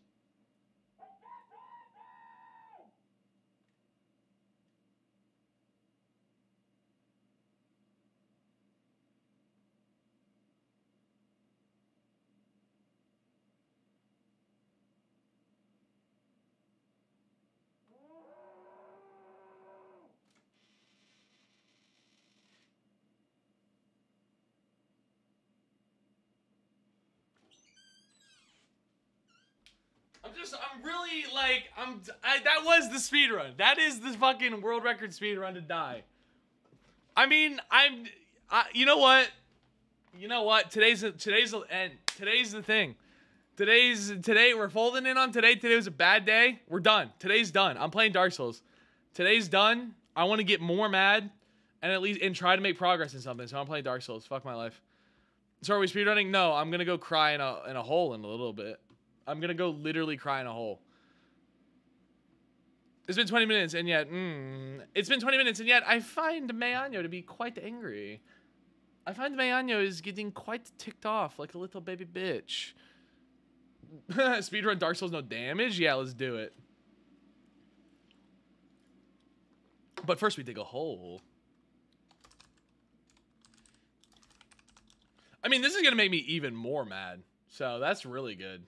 I'm just, I'm really like, I'm, I, that was the speed run. That is the fucking world record speed run to die. I mean, I'm. I, you know what? You know what? Today's today's end. Today's the thing. Today's today. We're folding in on today. Today was a bad day. We're done. Today's done. I'm playing Dark Souls. Today's done. I want to get more mad, and at least and try to make progress in something. So I'm playing Dark Souls. Fuck my life. So are we speedrunning? No, I'm gonna go cry in a in a hole in a little bit. I'm gonna go literally cry in a hole. It's been 20 minutes, and yet, mm, it's been 20 minutes, and yet I find Meyanyo to be quite angry. I find Meyanyo is getting quite ticked off like a little baby bitch. <laughs> Speedrun Dark Souls no damage? Yeah, let's do it. But first we dig a hole. I mean, this is going to make me even more mad. So that's really good.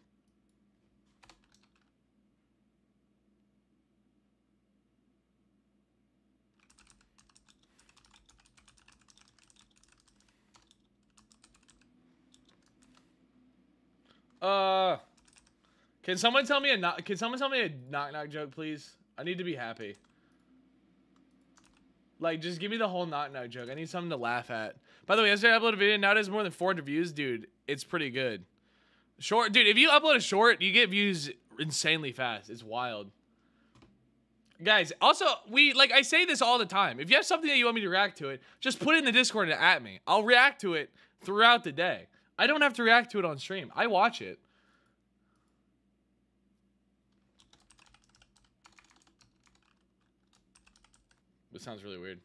Uh, can someone tell me a knock? Can someone tell me a knock knock joke, please? I need to be happy. Like, just give me the whole knock knock joke. I need something to laugh at. By the way, yesterday I uploaded a video. Now it has more than 400 views, dude. It's pretty good. Short, dude. If you upload a short, you get views insanely fast. It's wild. Guys, also, we, like, I say this all the time. If you have something that you want me to react to it, just put it in the Discord and at me. I'll react to it throughout the day. I don't have to react to it on stream. I watch it. This sounds really weird.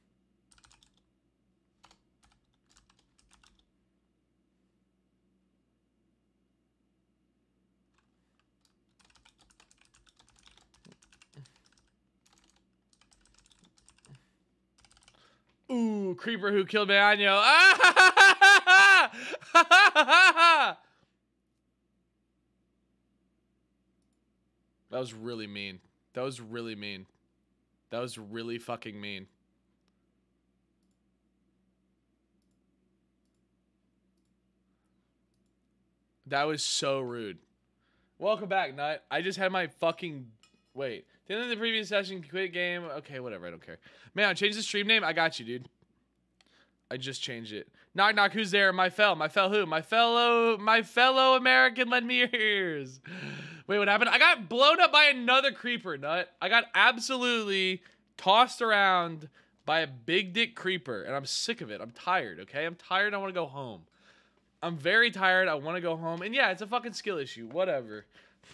Ooh, creeper who killed Meyanyo. <laughs> <laughs> that was really mean. That was really mean. That was really fucking mean. That was so rude. Welcome back, Nut. I just had my fucking... Wait. The end of the previous session, quit game. Okay, whatever. I don't care. Man, change the stream name. I got you, dude. I just changed it. Knock knock. Who's there? My fell. My fell who? My fellow. My fellow American. Lend me your ears. Wait, what happened? I got blown up by another creeper. Nut. I got absolutely tossed around by a big dick creeper, and I'm sick of it. I'm tired. Okay, I'm tired. I want to go home. I'm very tired. I want to go home. And yeah, it's a fucking skill issue. Whatever.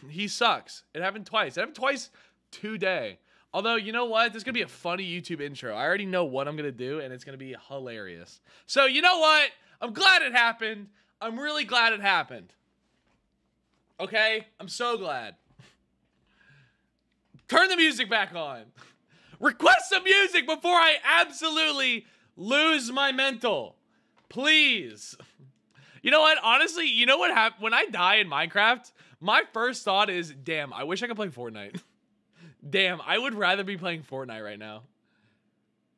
He sucks. It happened twice. It happened twice today. Although, you know what? There's going to be a funny YouTube intro. I already know what I'm going to do, and it's going to be hilarious. So, you know what? I'm glad it happened. I'm really glad it happened. Okay? I'm so glad. Turn the music back on. Request some music before I absolutely lose my mental. Please. You know what? Honestly, you know what happened? When I die in Minecraft, my first thought is, damn, I wish I could play Fortnite. <laughs> Damn, I would rather be playing Fortnite right now.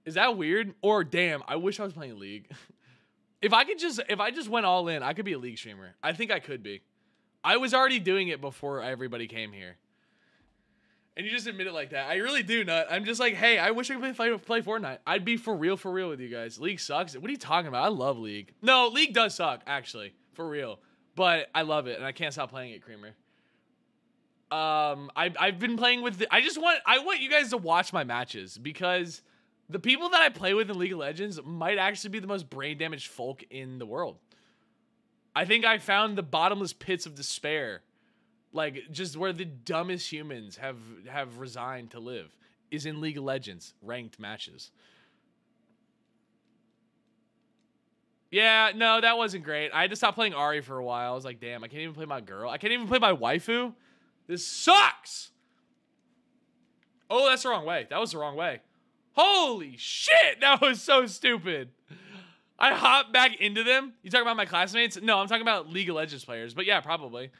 Is that weird? Or damn, I wish I was playing League. <laughs> if I could just if I just went all in, I could be a League streamer. I think I could be. I was already doing it before everybody came here. And you just admit it like that. I really do, Nut. I'm just like, hey, I wish I could play, play Fortnite. I'd be for real, for real with you guys. League sucks. What are you talking about? I love League. No, League does suck, actually. For real. But I love it, and I can't stop playing it, Creamer um I I've been playing with the, I just want I want you guys to watch my matches because the people that I play with in League of Legends might actually be the most brain damaged folk in the world. I think I found the bottomless pits of despair. Like just where the dumbest humans have have resigned to live is in League of Legends ranked matches. Yeah, no, that wasn't great. I had to stop playing Ahri for a while. I was like, damn, I can't even play my girl. I can't even play my waifu. This sucks. Oh, that's the wrong way. That was the wrong way. Holy shit, <laughs> that was so stupid. I hop back into them. You talking about my classmates? No, I'm talking about League of Legends players. But yeah, probably.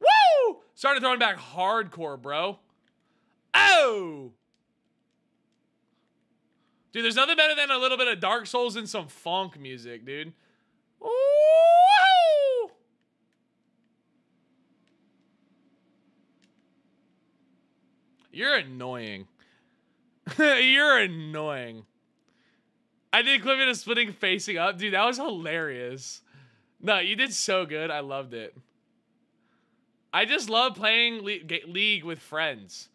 Woo! Started throwing back hardcore, bro. Oh! Dude, there's nothing better than a little bit of Dark Souls and some funk music, dude. Ooh! You're annoying. <laughs> You're annoying. I did clip it of splitting facing up. Dude, that was hilarious. No, you did so good. I loved it. I just love playing Le- League with friends.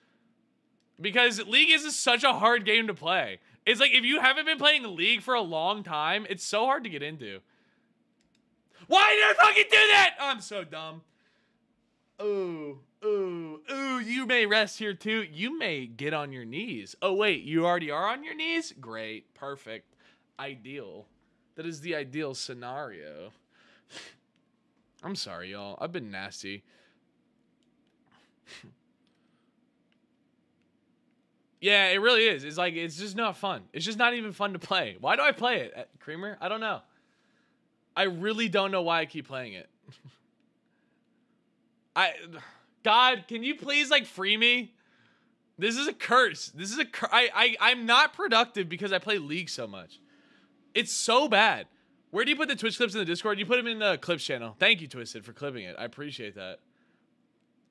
Because League is such a hard game to play. It's like if you haven't been playing League for a long time, it's so hard to get into. Why did I fucking do that? Oh, I'm so dumb. Ooh, ooh, ooh, you may rest here too. You may get on your knees. Oh, wait, you already are on your knees? Great, perfect, ideal. That is the ideal scenario. <laughs> I'm sorry, y'all. I've been nasty. <laughs> yeah, it really is. It's like, it's just not fun. It's just not even fun to play. Why do I play it, uh, Creamer? I don't know. I really don't know why I keep playing it. <laughs> I God, can you please like free me? This is a curse. This is a cur- I I I'm not productive because I play League so much. It's so bad. Where do you put the Twitch clips in the Discord? You put them in the clips channel. Thank you, Twisted, for clipping it. I appreciate that.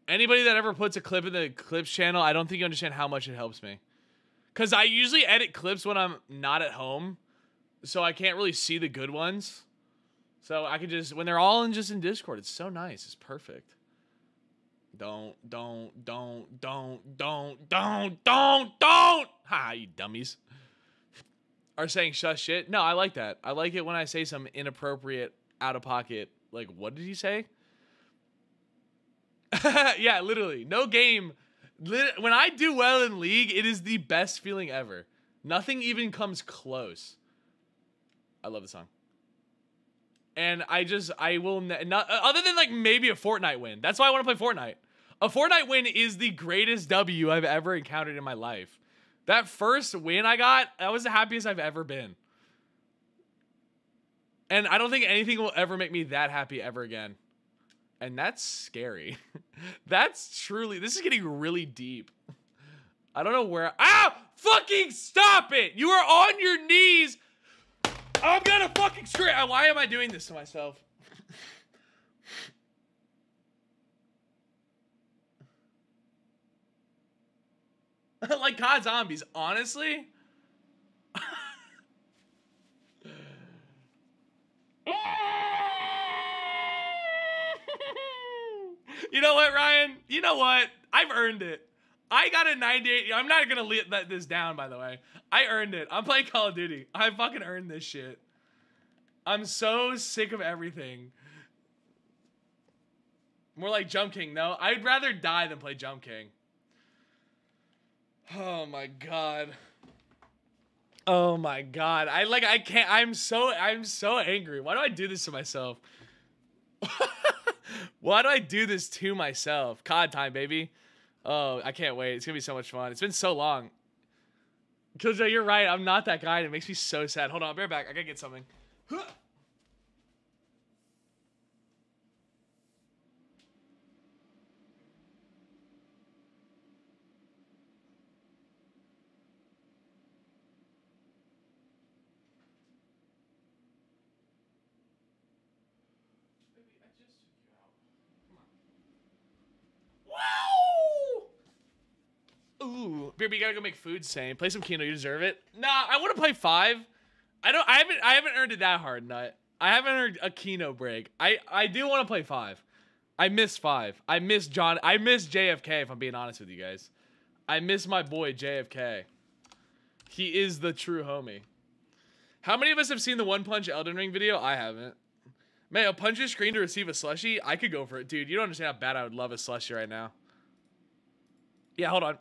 Anybody that ever puts a clip in the clips channel, I don't think you understand how much it helps me. Cause I usually edit clips when I'm not at home, so I can't really see the good ones. So I can just when they're all in just in Discord, it's so nice. It's perfect. Don't, don't, don't, don't, don't, don't, don't, don't. Ha, you dummies. Are saying shush shit. No, I like that. I like it when I say some inappropriate, out of pocket. Like, what did he say? <laughs> yeah, literally. No game. When I do well in league, it is the best feeling ever. Nothing even comes close. I love the song and I just I will not other than like maybe a Fortnite win. That's why I want to play Fortnite. A Fortnite win is the greatest W I've ever encountered in my life. That first win I got, that was the happiest I've ever been. And I don't think anything will ever make me that happy ever again. And that's scary. <laughs> that's truly this is getting really deep. I don't know where. Ah! Fucking stop it! You are on your knees I'm gonna fucking scream. Why am I doing this to myself? <laughs> like COD Zombies, honestly. <laughs> you know what, Ryan? You know what? I've earned it. I got a 98. I'm not gonna let this down, by the way. I earned it. I'm playing Call of Duty. I fucking earned this shit. I'm so sick of everything. More like Jump King, though. I'd rather die than play Jump King. Oh my god. Oh my god. I like I can't I'm so I'm so angry. Why do I do this to myself? <laughs> Why do I do this to myself? COD time, baby. Oh, I can't wait. It's gonna be so much fun. It's been so long. Killjoy, you're right. I'm not that guy, and it makes me so sad. Hold on, I'll be right back. I gotta get something. <laughs> Ooh, you gotta go make food. Same. Play some Kino. You deserve it. Nah, I want to play five. I don't. I haven't. I haven't earned it that hard. Nut. I haven't earned a Kino break. I. I do want to play five. I miss five. I miss John. I miss JFK. If I'm being honest with you guys, I miss my boy JFK. He is the true homie. How many of us have seen the One Punch Elden Ring video? I haven't. Man, a punch your screen to receive a slushy? I could go for it, dude. You don't understand how bad I would love a slushy right now. Yeah, hold on.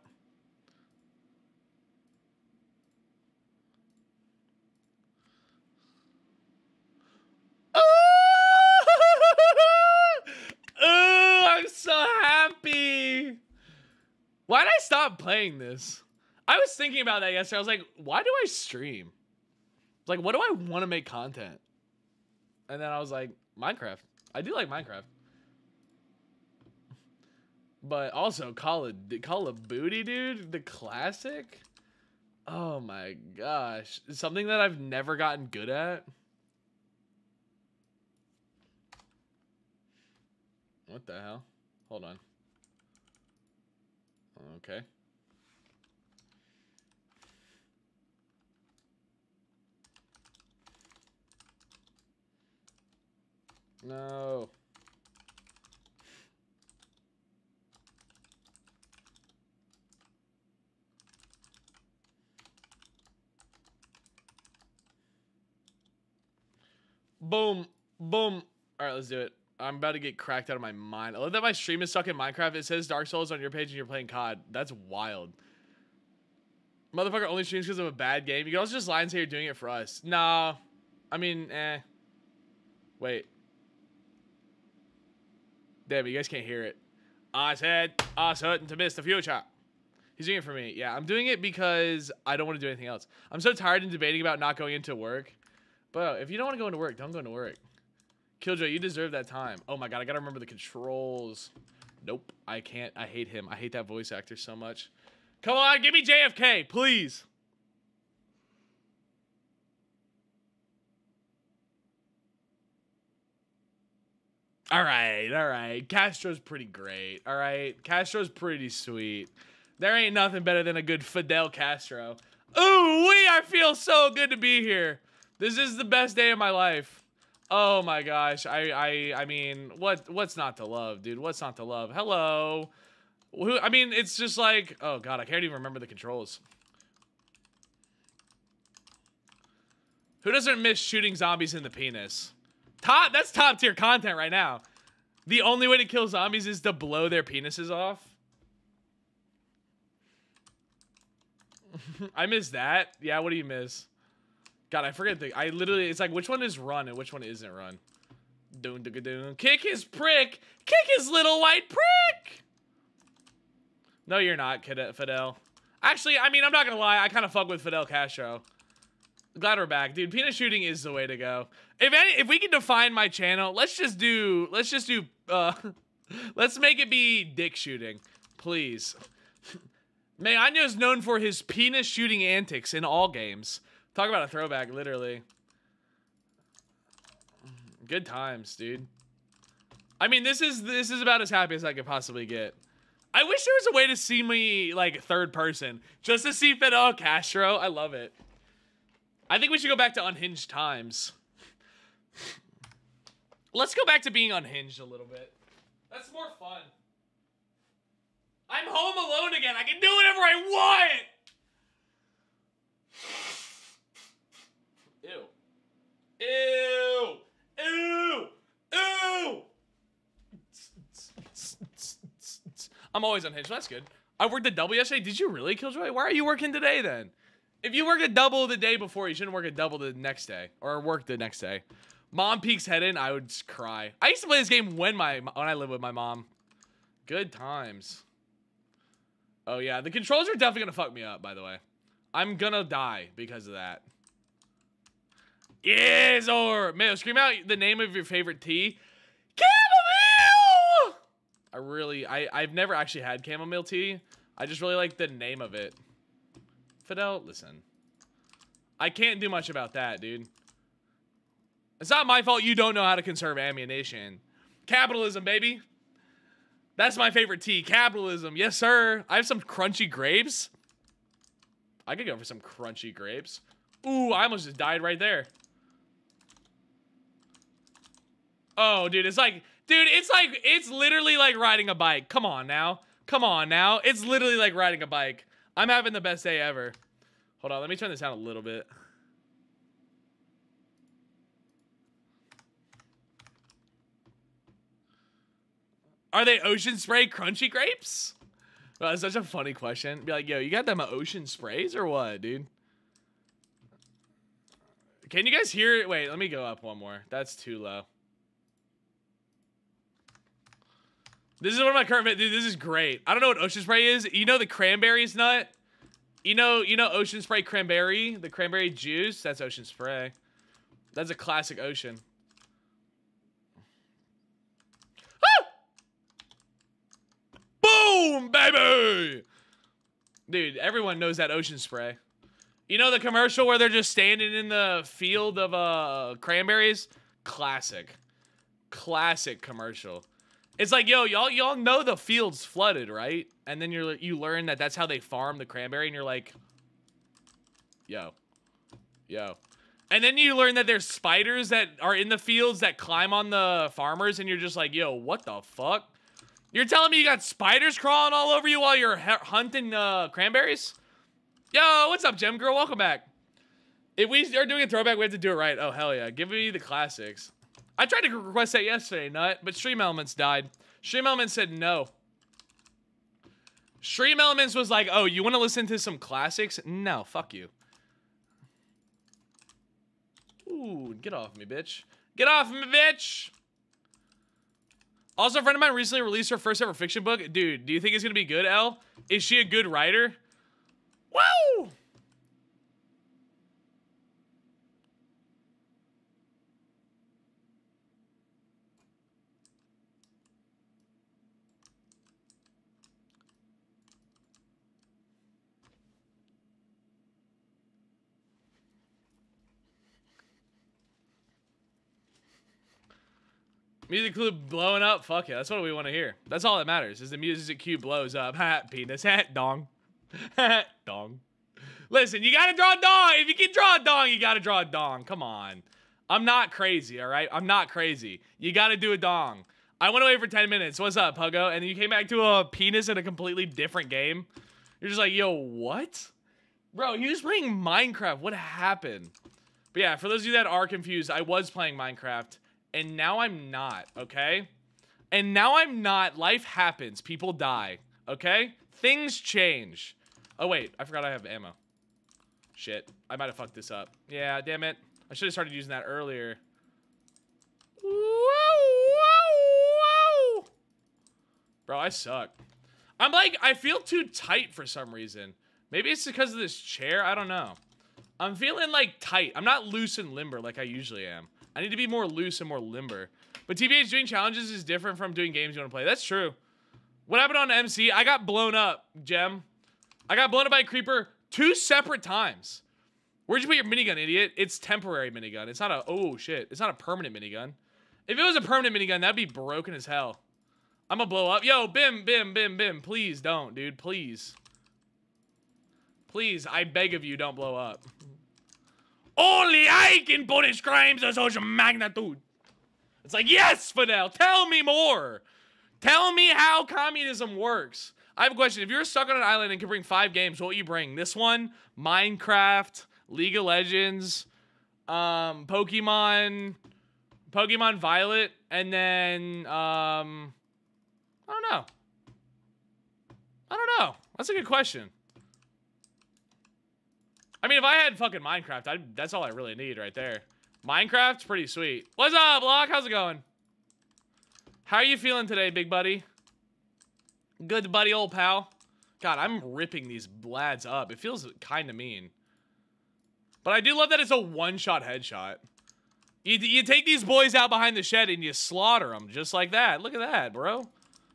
Ooh, I'm so happy. Why did I stop playing this? I was thinking about that yesterday. I was like, why do I stream? Like, what do I want to make content? And then I was like, Minecraft. I do like Minecraft. But also Call of Call of Booty, dude, the classic. Oh my gosh, something that I've never gotten good at. What the hell? Hold on. Okay. No. Boom. Boom. All right, let's do it. I'm about to get cracked out of my mind. I love that my stream is stuck in Minecraft. It says Dark Souls on your page and you're playing COD. That's wild. Motherfucker only streams because of a bad game. You also just lie and say you're doing it for us. No. I mean, eh. Wait. Damn, you guys can't hear it. I said, I certain to miss the future. He's doing it for me. Yeah, I'm doing it because I don't want to do anything else. I'm so tired and debating about not going into work. But if you don't want to go into work, don't go into work. Killjoy, you deserve that time. Oh my god, I gotta remember the controls. Nope, I can't. I hate him. I hate that voice actor so much. Come on, give me JFK, please. All right, all right. Castro's pretty great. All right, Castro's pretty sweet. There ain't nothing better than a good Fidel Castro. Ooh, we! I feel so good to be here. This is the best day of my life. Oh my gosh. I I I mean, what what's not to love, dude? What's not to love? Hello. Who I mean, it's just like, oh god, I can't even remember the controls. Who doesn't miss shooting zombies in the penis? Top that's top tier content right now. The only way to kill zombies is to blow their penises off. <laughs> I miss that. Yeah, what do you miss? God, I forget the. I literally, it's like which one is run and which one isn't run. Doon doon doon. Kick his prick. Kick his little white prick. No, you're not, Fidel. Actually, I mean, I'm not gonna lie. I kind of fuck with Fidel Castro. Glad we're back, dude. Penis shooting is the way to go. If any, if we can define my channel, let's just do. Let's just do. Uh, <laughs> let's make it be dick shooting, please. <laughs> Meyanyo is known for his penis shooting antics in all games. Talk about a throwback, literally. Good times, dude. I mean, this is this is about as happy as I could possibly get. I wish there was a way to see me like third person, just to see Fidel Castro. I love it. I think we should go back to unhinged times. Let's go back to being unhinged a little bit. That's more fun. I'm home alone again. I can do whatever I want. Ew. Ew. Ew. I'm always unhinged. That's good. I worked a double yesterday. Did you really, Killjoy? Why are you working today then? If you work a double the day before, you shouldn't work a double the next day or work the next day. Mom peeks head in, I would cry. I used to play this game when my when I lived with my mom. Good times. Oh yeah, the controls are definitely gonna fuck me up. By the way, I'm gonna die because of that. Yes, or Mayo, scream out the name of your favorite tea. Chamomile! I really, I, I've never actually had chamomile tea. I just really like the name of it. Fidel, listen. I can't do much about that, dude. It's not my fault you don't know how to conserve ammunition. Capitalism, baby. That's my favorite tea. Capitalism. Yes, sir. I have some crunchy grapes. I could go for some crunchy grapes. Ooh, I almost just died right there. Oh, dude, it's like, dude, it's like, it's literally like riding a bike. Come on now. Come on now. It's literally like riding a bike. I'm having the best day ever. Hold on, let me turn this down a little bit. Are they ocean spray crunchy grapes? Well, that's such a funny question. Be like, yo, you got them ocean sprays or what, dude? Can you guys hear it? Wait, let me go up one more. That's too low. This is one of my current, dude, this is great. I don't know what ocean spray is. You know the cranberries nut? You know, you know ocean spray cranberry? The cranberry juice? That's ocean spray. That's a classic ocean. Ah! Boom, baby! Dude, everyone knows that ocean spray. You know the commercial where they're just standing in the field of uh cranberries? Classic. Classic commercial. It's like, yo, y'all y'all know the field's flooded, right? And then you're you learn that that's how they farm the cranberry, and you're like, yo, yo. And then you learn that there's spiders that are in the fields that climb on the farmers, and you're just like, yo, what the fuck? You're telling me you got spiders crawling all over you while you're hunting uh, cranberries? Yo, what's up, Gem Girl? Welcome back. If we are doing a throwback, we have to do it right. Oh, hell yeah. Give me the classics. I tried to request that yesterday, Nut, but Stream Elements died. Stream Elements said no. Stream Elements was like, oh, you want to listen to some classics? No, fuck you. Ooh, get off me, bitch. Get off me, bitch! Also, a friend of mine recently released her first ever fiction book. Dude, do you think it's to be good, L? Is she a good writer? Woo! Music cube blowing up? Fuck yeah, that's what we want to hear. That's all that matters, is the music cube blows up. Ha, penis, hat, dong. <laughs> dong. Listen, you gotta draw a dong. If you can draw a dong, you gotta draw a dong. Come on. I'm not crazy, all right? I'm not crazy. You gotta do a dong. I went away for 10 minutes. What's up, Puggo? And you came back to a penis in a completely different game. You're just like, yo, what? Bro, he was playing Minecraft. What happened? But yeah, for those of you that are confused, I was playing Minecraft and now I'm not, okay? And now I'm not. Life happens. People die, okay? Things change. Oh, wait. I forgot I have ammo. Shit. I might have fucked this up. Yeah, damn it. I should have started using that earlier. Whoa, whoa, whoa. Bro, I suck. I'm like, I feel too tight for some reason. Maybe it's because of this chair. I don't know. I'm feeling like tight. I'm not loose and limber like I usually am. I need to be more loose and more limber. But TBH doing challenges is different from doing games you want to play. That's true. What happened on MC? I got blown up, Gem. I got blown up by a creeper two separate times. Where'd you put your minigun, idiot? It's temporary minigun. It's not a, oh shit. It's not a permanent minigun. If it was a permanent minigun, that'd be broken as hell. I'm gonna blow up. Yo, Bim, Bim, Bim, Bim. Please don't, dude. Please. Please, I beg of you, don't blow up. Only I can punish crimes of such magnitude. It's like, yes, Fidel, tell me more. Tell me how communism works. I have a question. If you're stuck on an island and can bring five games, what will you bring? This one, Minecraft, League of Legends, um, Pokemon, Pokemon Violet, and then, um, I don't know. I don't know. That's a good question. I mean, if I had fucking Minecraft, I, that's all I really need right there. Minecraft's pretty sweet. What's up, Block? How's it going? How are you feeling today, big buddy? Good buddy, old pal. God, I'm ripping these lads up. It feels kind of mean. But I do love that it's a one-shot headshot. You, you take these boys out behind the shed and you slaughter them just like that. Look at that, bro.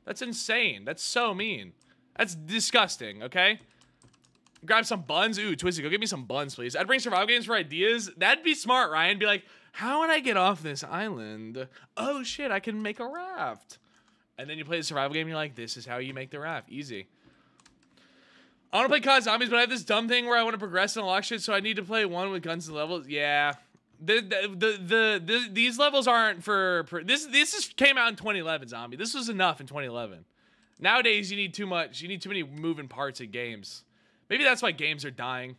That's insane. That's so mean. That's disgusting, okay? Grab some buns. Ooh, Twisty, go get me some buns, please. I'd bring survival games for ideas. That'd be smart, Ryan. Be like, how would I get off this island? Oh, shit, I can make a raft. And then you play the survival game, and you're like, this is how you make the raft. Easy. I want to play COD Zombies, but I have this dumb thing where I want to progress and unlock shit, so I need to play one with guns and levels. Yeah. The, the, the, the, the these levels aren't for, for this this is, came out in 2011 zombie this was enough in 2011 nowadays you need too much you need too many moving parts in games Maybe that's why games are dying.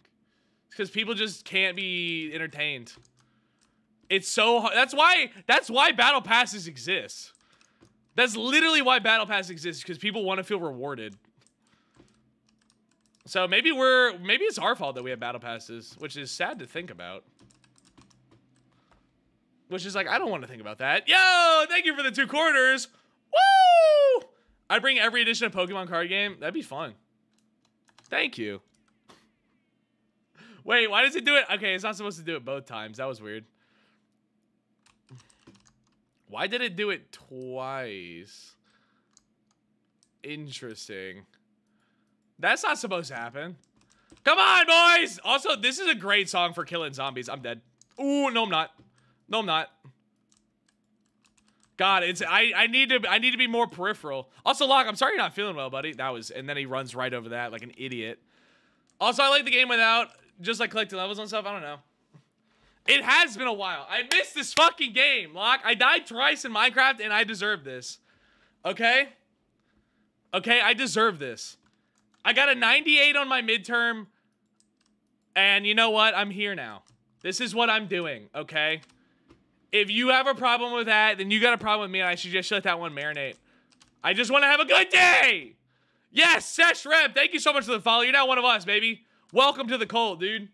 Because people just can't be entertained. It's so hard. That's why that's why battle passes exist. That's literally why battle pass exists because people want to feel rewarded. So maybe we're maybe it's our fault that we have battle passes, which is sad to think about. Which is like I don't want to think about that. Yo, thank you for the two quarters. Woo! I bring every edition of Pokemon card game. That'd be fun. Thank you. Wait, why does it do it? Okay, it's not supposed to do it both times. That was weird. Why did it do it twice? Interesting. That's not supposed to happen. Come on, boys! Also, this is a great song for killing zombies. I'm dead. Ooh, no, I'm not. No, I'm not. God, it's I I need to I need to be more peripheral. Also, Locke, I'm sorry you're not feeling well, buddy. That was and then he runs right over that like an idiot. Also, I like the game without just like collecting levels and stuff. I don't know. It has been a while. I missed this fucking game, Lock. I died twice in Minecraft and I deserve this. Okay? Okay, I deserve this. I got a 98 on my midterm. And you know what? I'm here now. This is what I'm doing, okay? If you have a problem with that, then you got a problem with me and I should just let that one marinate. I just want to have a good day. Yes, Sesh Reb, thank you so much for the follow. You're now one of us, baby. Welcome to the cult, dude.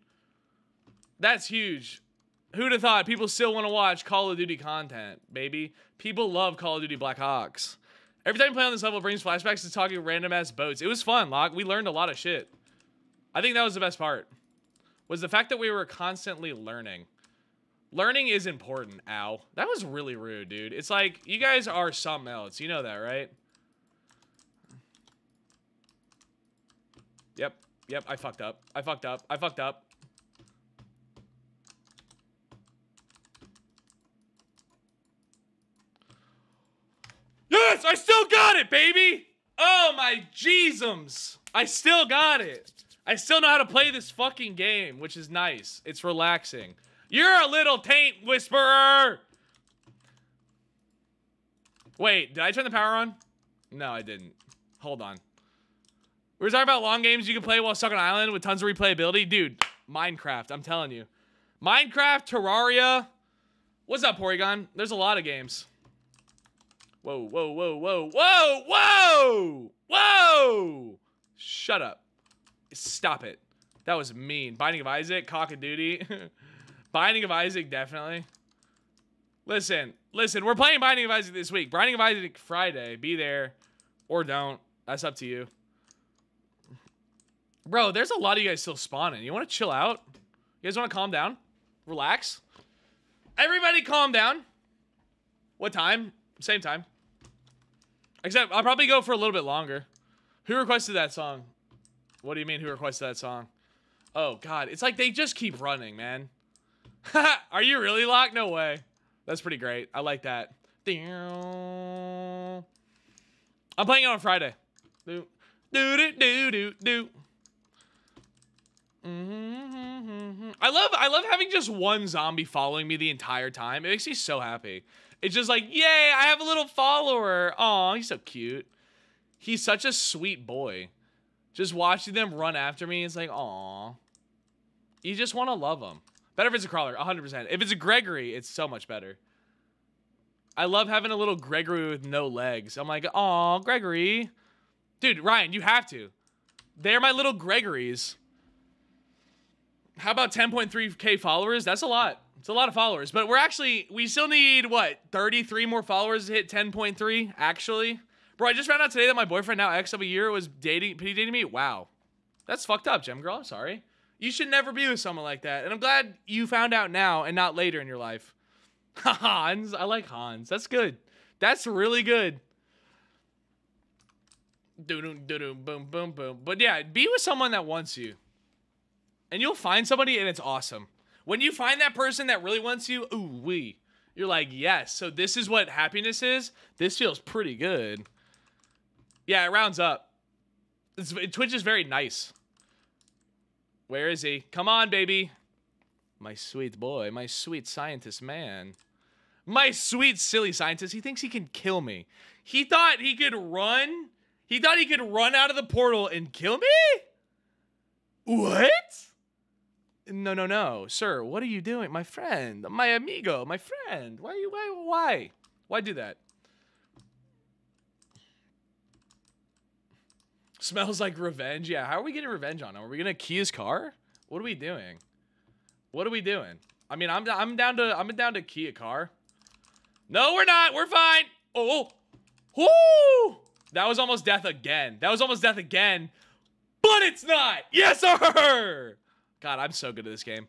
That's huge. Who'd have thought people still want to watch Call of Duty content, baby? People love Call of Duty Black Ops. Every time you play on this level, it brings flashbacks to talking random ass boats. It was fun, Lock. We learned a lot of shit. I think that was the best part. Was the fact that we were constantly learning. Learning is important, ow. That was really rude, dude. It's like, you guys are something else. You know that, right? Yep. Yep, I fucked up. I fucked up. I fucked up. Yes, I still got it, baby! Oh my Jeezums! I still got it. I still know how to play this fucking game, which is nice. It's relaxing. You're a little taint whisperer! Wait, did I turn the power on? No, I didn't. Hold on. We were talking about long games you can play while stuck on an island with tons of replayability. Dude, Minecraft, I'm telling you. Minecraft, Terraria. What's up, Porygon? There's a lot of games. Whoa, whoa, whoa, whoa, whoa, whoa, whoa! Shut up. Stop it. That was mean. Binding of Isaac, Cock of Duty. <laughs> Binding of Isaac, definitely. Listen, listen, we're playing Binding of Isaac this week. Binding of Isaac Friday. Be there or don't. That's up to you. Bro, there's a lot of you guys still spawning. You want to chill out? You guys want to calm down? Relax? Everybody calm down. What time? Same time. Except I'll probably go for a little bit longer. Who requested that song? What do you mean who requested that song? Oh, God. It's like they just keep running, man. <laughs> Are you really locked? No way. That's pretty great. I like that. I'm playing it on Friday. Do, do, do, do, do. Mm-hmm. I love I love having just one zombie following me the entire time. It makes me so happy. It's just like, yay, I have a little follower. Oh, he's so cute. He's such a sweet boy. Just watching them run after me it's like, aw. You just want to love them. Better if it's a crawler, 100%. If it's a Gregory, it's so much better. I love having a little Gregory with no legs. I'm like, oh, Gregory. Dude, Ryan, you have to. They're my little Gregories. How about 10.3k followers? That's a lot. It's a lot of followers. But we're actually, we still need, what, 33 more followers to hit 10.3, actually? Bro, I just found out today that my boyfriend, now ex of a year, was dating, dating me. Wow. That's fucked up, Gem Girl. I'm sorry. You should never be with someone like that. And I'm glad you found out now and not later in your life. <laughs> Hans. I like Hans. That's good. That's really good. Boom, boom, boom, boom. But yeah, be with someone that wants you and you'll find somebody and it's awesome. When you find that person that really wants you, ooh wee, you're like, yes. So this is what happiness is. This feels pretty good. Yeah, it rounds up. It's, Twitch is very nice. Where is he? Come on, baby. My sweet boy, my sweet scientist man. My sweet silly scientist. He thinks he can kill me. He thought he could run. He thought he could run out of the portal and kill me? What? No, no, no, sir. What are you doing, my friend, my amigo, my friend? Why, why, why, why do that? Smells like revenge. Yeah, how are we getting revenge on him? Are we gonna key his car? What are we doing? What are we doing? I mean, I'm I'm down to I'm down to key a car. No, we're not. We're fine. Oh, oh. whoo! That was almost death again. That was almost death again, but it's not. Yes, sir. God, I'm so good at this game.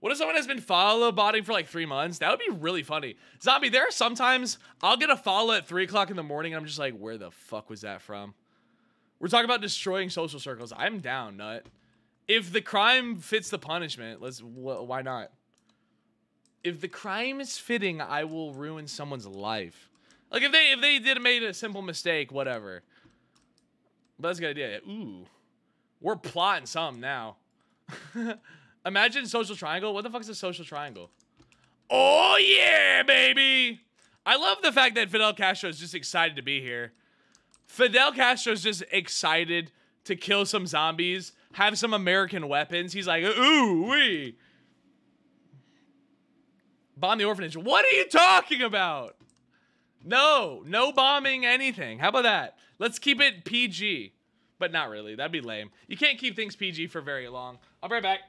What if someone has been follow botting for like three months? That would be really funny. Zombie, there are sometimes I'll get a follow at three o'clock in the morning and I'm just like, where the fuck was that from? We're talking about destroying social circles. I'm down, nut. If the crime fits the punishment, let's wh why not? If the crime is fitting, I will ruin someone's life. Like if they if they did made a simple mistake, whatever. But that's a good idea. Ooh. We're plotting something now. <laughs> Imagine social triangle. What the fuck is a social triangle? Oh yeah, baby. I love the fact that Fidel Castro is just excited to be here. Fidel Castro is just excited to kill some zombies, have some American weapons. He's like, ooh, wee. Bomb the orphanage. What are you talking about? No, no bombing anything. How about that? Let's keep it PG. But not really. That'd be lame. You can't keep things PG for very long. I'll be right back.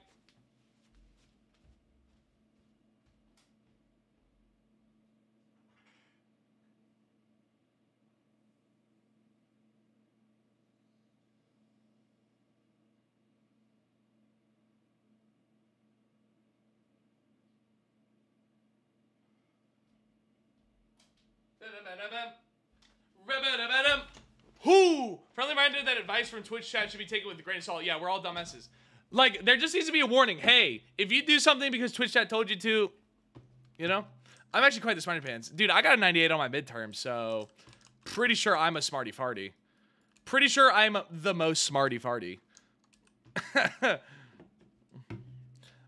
Who? Friendly reminder that advice from Twitch chat should be taken with a grain of salt. Yeah, we're all dumbasses. Like, there just needs to be a warning. Hey, if you do something because Twitch chat told you to, you know? I'm actually quite the smarty pants. Dude, I got a 98 on my midterm, so pretty sure I'm a smarty farty. Pretty sure I'm the most smarty farty. <laughs>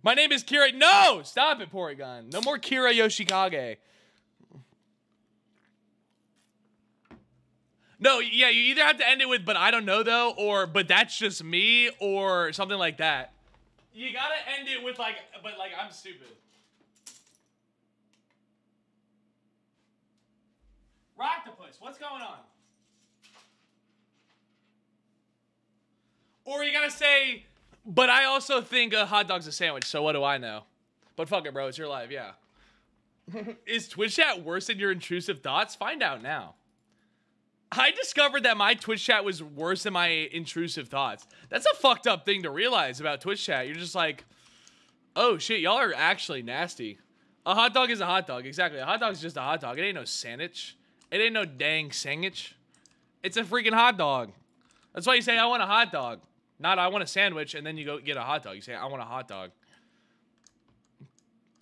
my name is Kira. No! Stop it, Porygon. No more Kira Yoshikage. No, yeah, you either have to end it with "but I don't know though," or "but that's just me," or something like that. You gotta end it with like, "but like I'm stupid." Rocktopus, what's going on? Or you gotta say, "but I also think a hot dog's a sandwich." So what do I know? But fuck it, bro. It's your life, yeah. <laughs> Is Twitch chat worse than your intrusive thoughts? Find out now. I discovered that my Twitch chat was worse than my intrusive thoughts. That's a fucked up thing to realize about Twitch chat. You're just like, oh shit, y'all are actually nasty. A hot dog is a hot dog. Exactly. A hot dog is just a hot dog. It ain't no sandwich. It ain't no dang sandwich. It's a freaking hot dog. That's why you say, I want a hot dog. Not, I want a sandwich, and then you go get a hot dog. You say, I want a hot dog.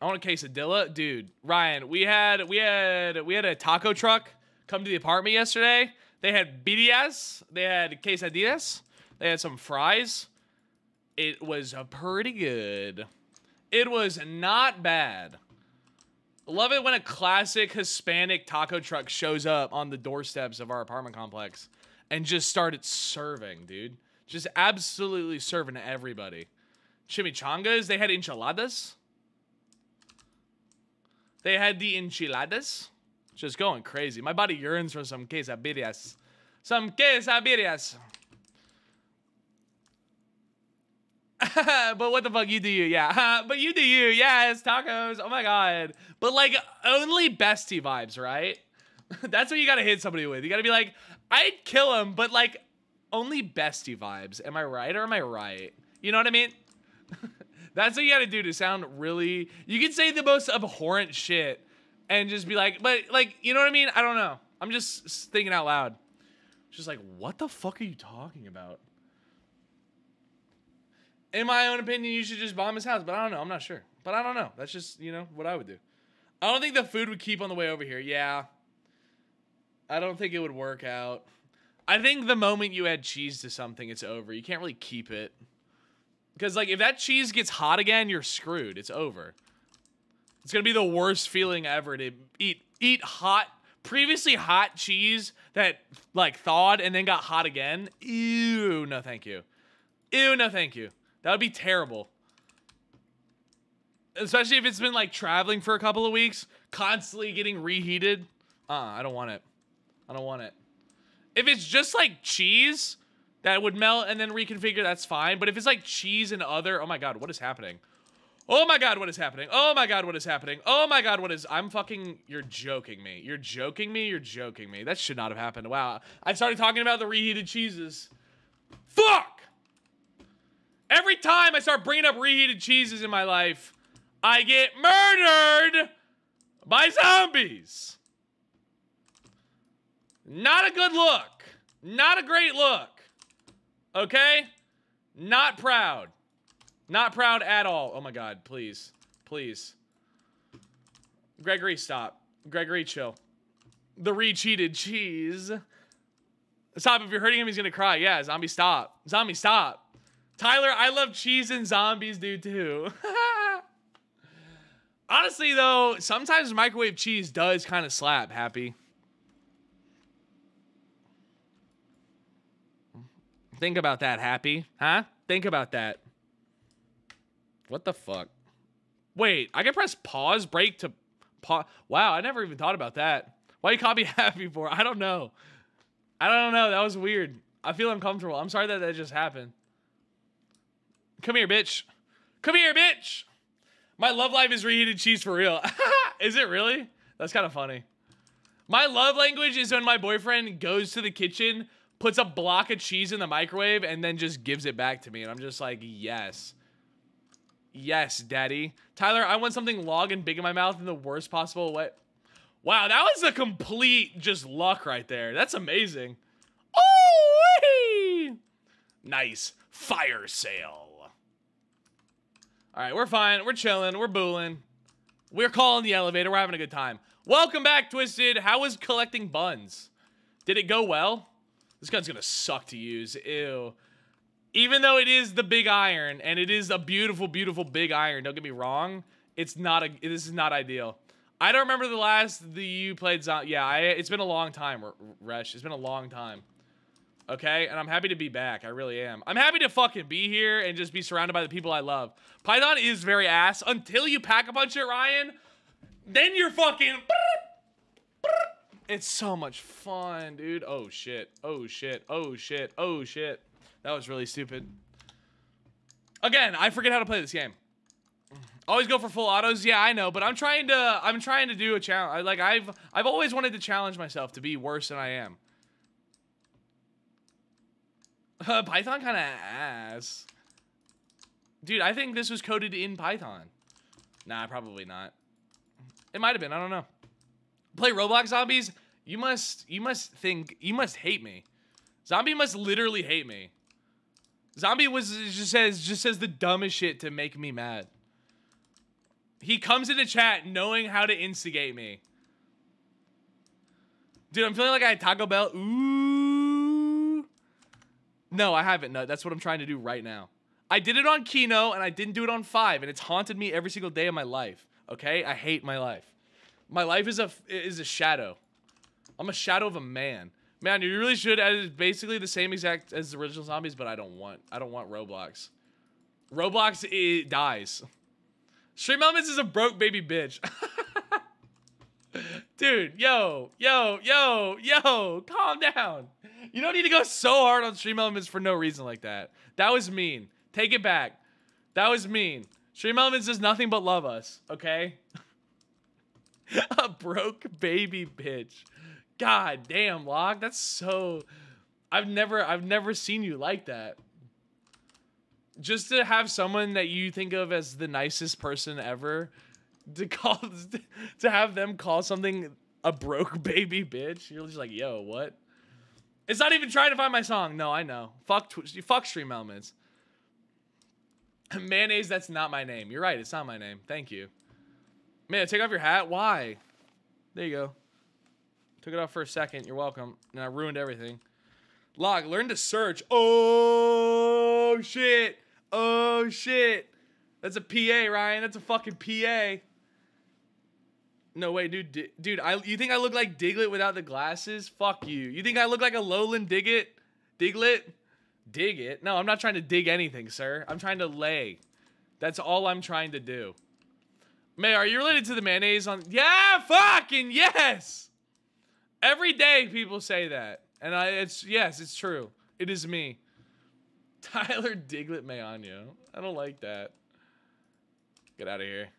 I want a quesadilla. Dude, Ryan, we had, we had, we had a taco truck come to the apartment yesterday. They had birrias, they had quesadillas, they had some fries. It was pretty good. It was not bad. Love it when a classic Hispanic taco truck shows up on the doorsteps of our apartment complex and just started serving, dude. Just absolutely serving everybody. Chimichangas, they had enchiladas. They had the enchiladas. Just going crazy. My body yearns for some quesadillas. Some quesadillas. <laughs> but what the fuck you do you yeah. <laughs> But you do you yes tacos oh my god. But like only bestie vibes right? <laughs> That's what you gotta hit somebody with. You gotta be like i'd kill him but like only bestie vibes. Am i right or am i right? You know what i mean? That's what you gotta do to sound really you can say the most abhorrent shit and just be like, but like, you know what I mean? I don't know. I'm just thinking out loud. Just like, what the fuck are you talking about? In my own opinion, you should just bomb his house, but I don't know. I'm not sure. But I don't know. That's just, you know, what I would do. I don't think the food would keep on the way over here. Yeah. I don't think it would work out. I think the moment you add cheese to something, it's over. You can't really keep it. Because, like, if that cheese gets hot again, you're screwed. It's over. It's gonna be the worst feeling ever to eat eat hot, previously hot cheese that like thawed and then got hot again. Ew, no thank you. Ew, no thank you. That would be terrible. Especially if it's been like traveling for a couple of weeks, constantly getting reheated. Uh, I don't want it. I don't want it. If it's just like cheese that would melt and then reconfigure, that's fine. But if it's like cheese and other, oh my god, what is happening? Oh my god, what is happening? Oh my god, what is happening? Oh my god, what is... I'm fucking... You're joking me. You're joking me? You're joking me. That should not have happened. Wow. I started talking about the reheated cheeses. Fuck! Every time I start bringing up reheated cheeses in my life, I get murdered by zombies. Not a good look. Not a great look. Okay? Not proud. Not proud at all. Oh my god, please. Please. Gregory, stop. Gregory, chill. The re-cheated cheese. Stop. If you're hurting him, he's gonna cry. Yeah, zombie, stop. Zombie, stop. Tyler, I love cheese and zombies, dude, too. <laughs> Honestly, though, sometimes microwave cheese does kind of slap, Happy. Think about that, Happy. Huh? Think about that. What the fuck? Wait, I can press pause, break to pause. Wow, I never even thought about that. Why you copy Happy for? I don't know. I don't know. That was weird. I feel uncomfortable. I'm sorry that that just happened. Come here, bitch. Come here, bitch. My love life is reheated cheese for real. <laughs> is it really? That's kind of funny. My love language is when my boyfriend goes to the kitchen, puts a block of cheese in the microwave, and then just gives it back to me. And I'm just like, yes. Yes, daddy. Tyler, I want something long and big in my mouth in the worst possible way. Wow, that was a complete just luck right there. That's amazing. Oh, nice. Fire sale. All right, we're fine. We're chilling. We're booling. We're calling the elevator. We're having a good time. Welcome back, Twisted. How was collecting buns? Did it go well? This gun's gonna suck to use. Ew. Even though it is the big iron, and it is a beautiful, beautiful big iron, don't get me wrong, it's not a, this is not ideal. I don't remember the last the you played zombie. Yeah, I, it's been a long time, Resh. It's been a long time. Okay, and I'm happy to be back. I really am. I'm happy to fucking be here and just be surrounded by the people I love. Python is very ass until you pack a bunch of Ryan. Then you're fucking. It's so much fun, dude. Oh shit. Oh shit. Oh shit. Oh shit. That was really stupid. Again, I forget how to play this game. Always go for full autos. Yeah, I know, but I'm trying to. I'm trying to do a challenge. Like I've. I've always wanted to challenge myself to be worse than I am. Uh, <laughs> Python kind of ass. Dude, I think this was coded in Python. Nah, probably not. It might have been. I don't know. Play Roblox zombies. You must. You must think. You must hate me. Zombie must literally hate me. Zombie was just says just says the dumbest shit to make me mad. He comes into chat knowing how to instigate me. Dude, I'm feeling like I had Taco Bell. Ooh. No, I haven't. No, that's what I'm trying to do right now. I did it on Kino and I didn't do it on 5 and it's haunted me every single day of my life. Okay? I hate my life. My life is a is a shadow. I'm a shadow of a man. Man, you really should It's basically the same exact as the original zombies, but I don't want I don't want Roblox. Roblox it dies. Stream Elements is a broke baby bitch. <laughs> Dude, yo, yo, yo, yo, calm down. You don't need to go so hard on Stream Elements for no reason like that. That was mean. Take it back. That was mean. Stream Elements does nothing but love us, okay? <laughs> a broke baby bitch. God damn, Locke. That's so I've never I've never seen you like that. Just to have someone that you think of as the nicest person ever to call <laughs> to have them call something a broke <laughs> baby bitch. You're just like, "Yo, what?" It's not even trying to find my song. No, I know. Fuck fuck stream elements. Mayonnaise, that's not my name. You're right, it's not my name. Thank you. Man, take off your hat. Why? There you go. Took it off for a second. You're welcome. And I ruined everything. Log, learn to search. Oh, shit. Oh, shit. That's a PA, Ryan. That's a fucking PA. No way, dude. Dude, I you think I look like Diglett without the glasses? Fuck you. You think I look like a lowland Diggit? Diglett? Dig it? No, I'm not trying to dig anything, sir. I'm trying to lay. That's all I'm trying to do. May, are you related to the mayonnaise on? Yeah, fucking yes. Every day people say that, and I, it's yes, it's true. It is me, <laughs> Tyler Diglett Meyanyo. I don't like that. Get out of here.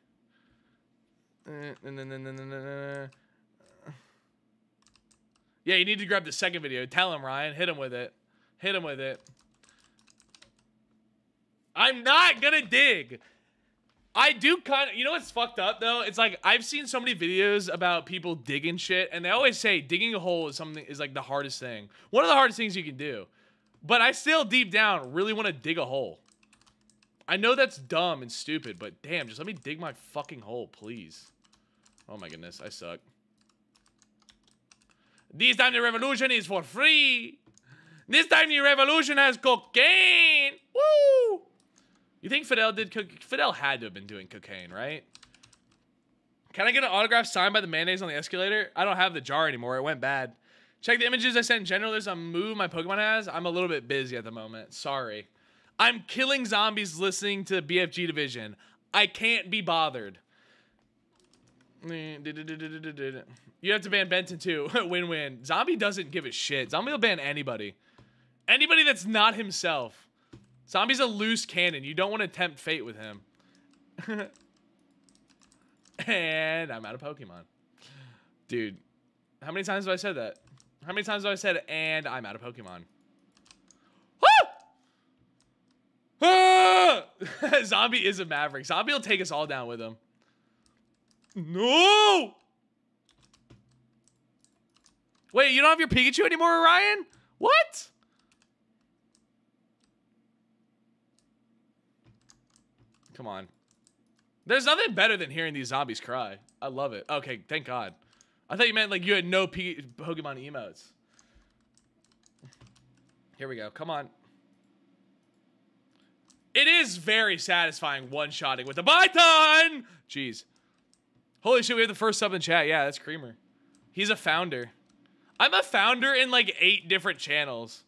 Yeah, you need to grab the second video. Tell him, Ryan. Hit him with it. Hit him with it. I'm not gonna dig. I do kind of, you know what's fucked up though? It's like I've seen so many videos about people digging shit, and they always say digging a hole is something is like the hardest thing. One of the hardest things you can do. But I still deep down really want to dig a hole. I know that's dumb and stupid, but damn, just let me dig my fucking hole, please. Oh my goodness, I suck. This time the revolution is for free. This time the revolution has cocaine. Woo! You think Fidel did cook? Fidel had to have been doing cocaine, right? Can I get an autograph signed by the mayonnaise on the escalator? I don't have the jar anymore. It went bad. Check the images I sent in general. There's a move my Pokemon has. I'm a little bit busy at the moment. Sorry. I'm killing zombies listening to BFG Division. I can't be bothered. You have to ban Benton too. <laughs> Win-win. Zombie doesn't give a shit. Zombie will ban anybody. Anybody that's not himself. Zombie's a loose cannon. You don't want to tempt fate with him. <laughs> and I'm out of Pokemon. Dude, how many times have I said that? How many times have I said, and I'm out of Pokemon? <laughs> Zombie is a maverick. Zombie will take us all down with him. No! Wait, you don't have your Pikachu anymore, Ryan? What? Come on. There's nothing better than hearing these zombies cry. I love it. Okay, thank God. I thought you meant like you had no P Pokemon emotes. Here we go. Come on. It is very satisfying one-shotting with the Python! Jeez. Holy shit, we have the first sub in chat. Yeah, that's Creamer. He's a founder. I'm a founder in like eight different channels.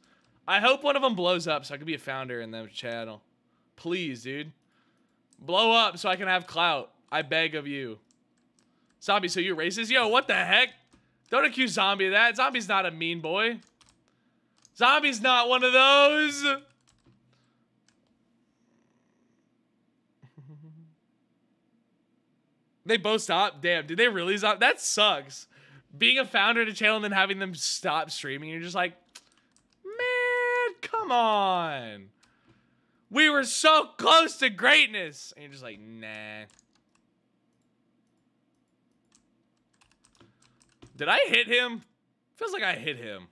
I hope one of them blows up so I can be a founder in that channel. Please, dude. Blow up so I can have clout. I beg of you. Zombie, so you racist? Yo, what the heck? Don't accuse Zombie of that. Zombie's not a mean boy. Zombie's not one of those. <laughs> they both stopped? Damn, did they really stop? That sucks. Being a founder of a channel and then having them stop streaming, you're just like, man, come on. We were so close to greatness. And you're just like, nah. Did I hit him? Feels like I hit him.